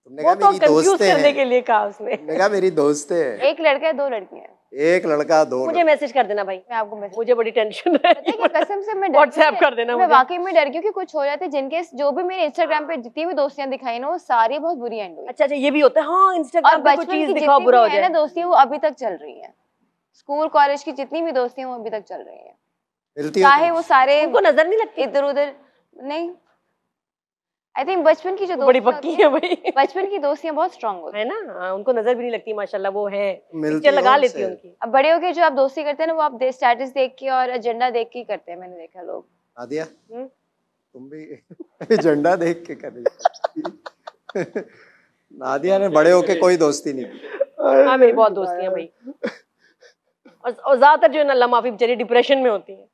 तुमने कहा तो मेरी दोस्तें करने के लिए कहा उसने। तुमने कहा मेरी दोस्तें हैं। एक लड़का है दो लड़कियाँ हैं। एक लड़का दो मुझे मैसेज कर देना भाई मैं आपको मैसेज मुझे बड़ी टेंशन है। पता है क्या कसम से मैं व्हाट्सएप कर देना मैं वाकई में डर गई कि कुछ हो जाते जिनके जो भी मेरे इंस्टाग्राम पे जितनी भी दोस्तियाँ दिखाई ना वो सारी बहुत बुरी एंड हुई। अच्छा अच्छा ये भी होता है। हाँ इंस्टाग्राम पे कोई चीज़ दिखाओ बुरा हो है ना दोस्ती वो अभी तक चल रही है। स्कूल कॉलेज की जितनी भी दोस्ती हैं वो अभी तक चल रही है। चाहे वो सारे उनको नज़र नहीं लगती? इधर उधर नहीं। आई थिंक बचपन की जो बड़ी पक्की है भाई। बचपन की दोस्तियाँ बहुत स्ट्रांग होती है ना? हाँ, उनको नज़र भी नहीं लगती माशाल्लाह वो है। पिक्चर लगा लेती है उनकी। अब बड़े होके जो आप दोस्ती करते हैं ना वो आप स्टेटस देख के और एजेंडा देख के करते हैं मैंने देखा लोग। आदिया हम्म? तुम भी झंडा देख के कर रही हो। नादिया ने बड़े होके कोई दोस्ती नहीं की। हाँ मेरी बहुत दोस्ती है भाई। और, और ज़्यादातर जो है ना अल्लाह माफ़ी बेचारी डिप्रेशन में होती है।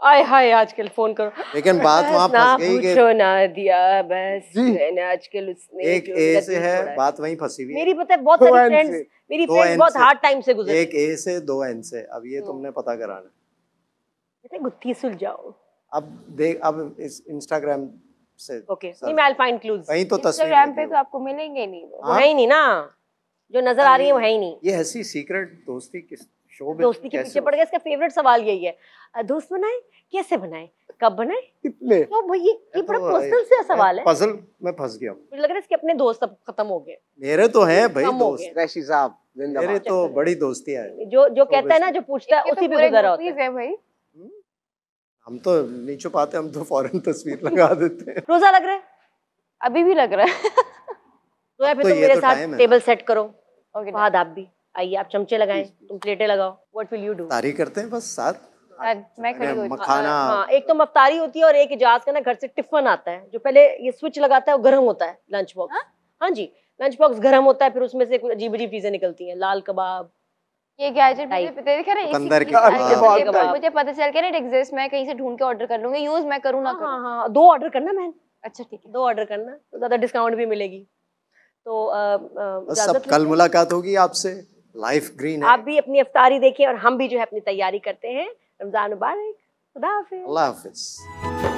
आय हाय आजकल फ़ोन करो। लेकिन बात वहाँ फंस गई कि पूछो ना दिया बस मैंने आजकल उसने एक ए से है बात वहीं फंसी हुई मेरी पता है बहुत सारी फ्रेंड्स मेरी फ्रेंड्स बहुत हार्ड टाइम से गुजरी। एक ए से दो एन से। अब ये तुमने पता कराना कहते हैं, गुत्थी सुलझाओ। अब देख अब इस इंस्टाग्राम से ओके नहीं मैं आई फाइंड क्लूज वहीं तो तस्वीर इंस्टाग्राम पे तो आपको मिलेंगे नहीं वो। वो है। ही नहीं ना। जो नज़र आ रही है वो है ही नहीं। ये ऐसी सीक्रेट दोस्ती किस दोस्ती के पीछे पड़ गया इसका फेवरेट सवाल यही है। दोस्त बनाए कैसे बनाए? कब बनाए? कितने? क्यों भाई ये ये बड़ा पर्सनल सा सवाल है। पजल में फंस गया मुझे लग रहा है इसके अपने दोस्त अब खत्म हो गए। मेरे तो हैं भाई दोस्त। रैशी साहब मेरे तो बड़ी दोस्तियाँ हैं। जो जो कहता है ना जो पूछता है तो उसी पे पूरे गुजरा होता है। है भाई। हम तो नहीं छुपाते हम तो फ़ौरन तस्वीर लगा देते हैं। रोजा लग रहा है? अभी भी लग रहा है। तो या फिर तो तुम मेरे तो साथ टेबल सेट करो। ओके फहद आप भी। आइए आप चमचे लगाएँ तुम प्लेटें लगाओ। व्हाट विल यू डू तारी करते हैं बस साथ? मैं मखाना। हाँ एक तो मफ्तारी होती है और एक इजाज का ना घर से टिफ़िन आता है जो पहले ये स्विच लगाता है वो गर्म होता है लंच बॉक्स हाँ? जी लंच बॉक्स गर्म होता है फिर उसमें से कुछ अजीब अजीब चीज़ें निकलती हैं लाल कबाब। ये गैजेट मुझे पता देखा ना चुकंदर मुझे- कबाब। मुझे- पता चल गया ना इट एग्जिस्ट मैं कहीं से ढूंढ के ऑर्डर कर लूँगी यूज़ मैं करूँ ना हाँ करूँ। हाँ हाँ दो ऑर्डर करना मैं अच्छा ठीक है। दो ऑर्डर करना तो ज़्यादा डिस्काउंट भी मिलेगी। तो बस इजाज़त अब कल मुलाकात होगी आपसे। लाइफ ग्रीन है। आप भी अपनी अफ्तारी देखिए और हम भी जो है अपनी तैयारी करते हैं। रमज़ान मुबारक। खुदा हाफिज। अल्लाह हाफिज।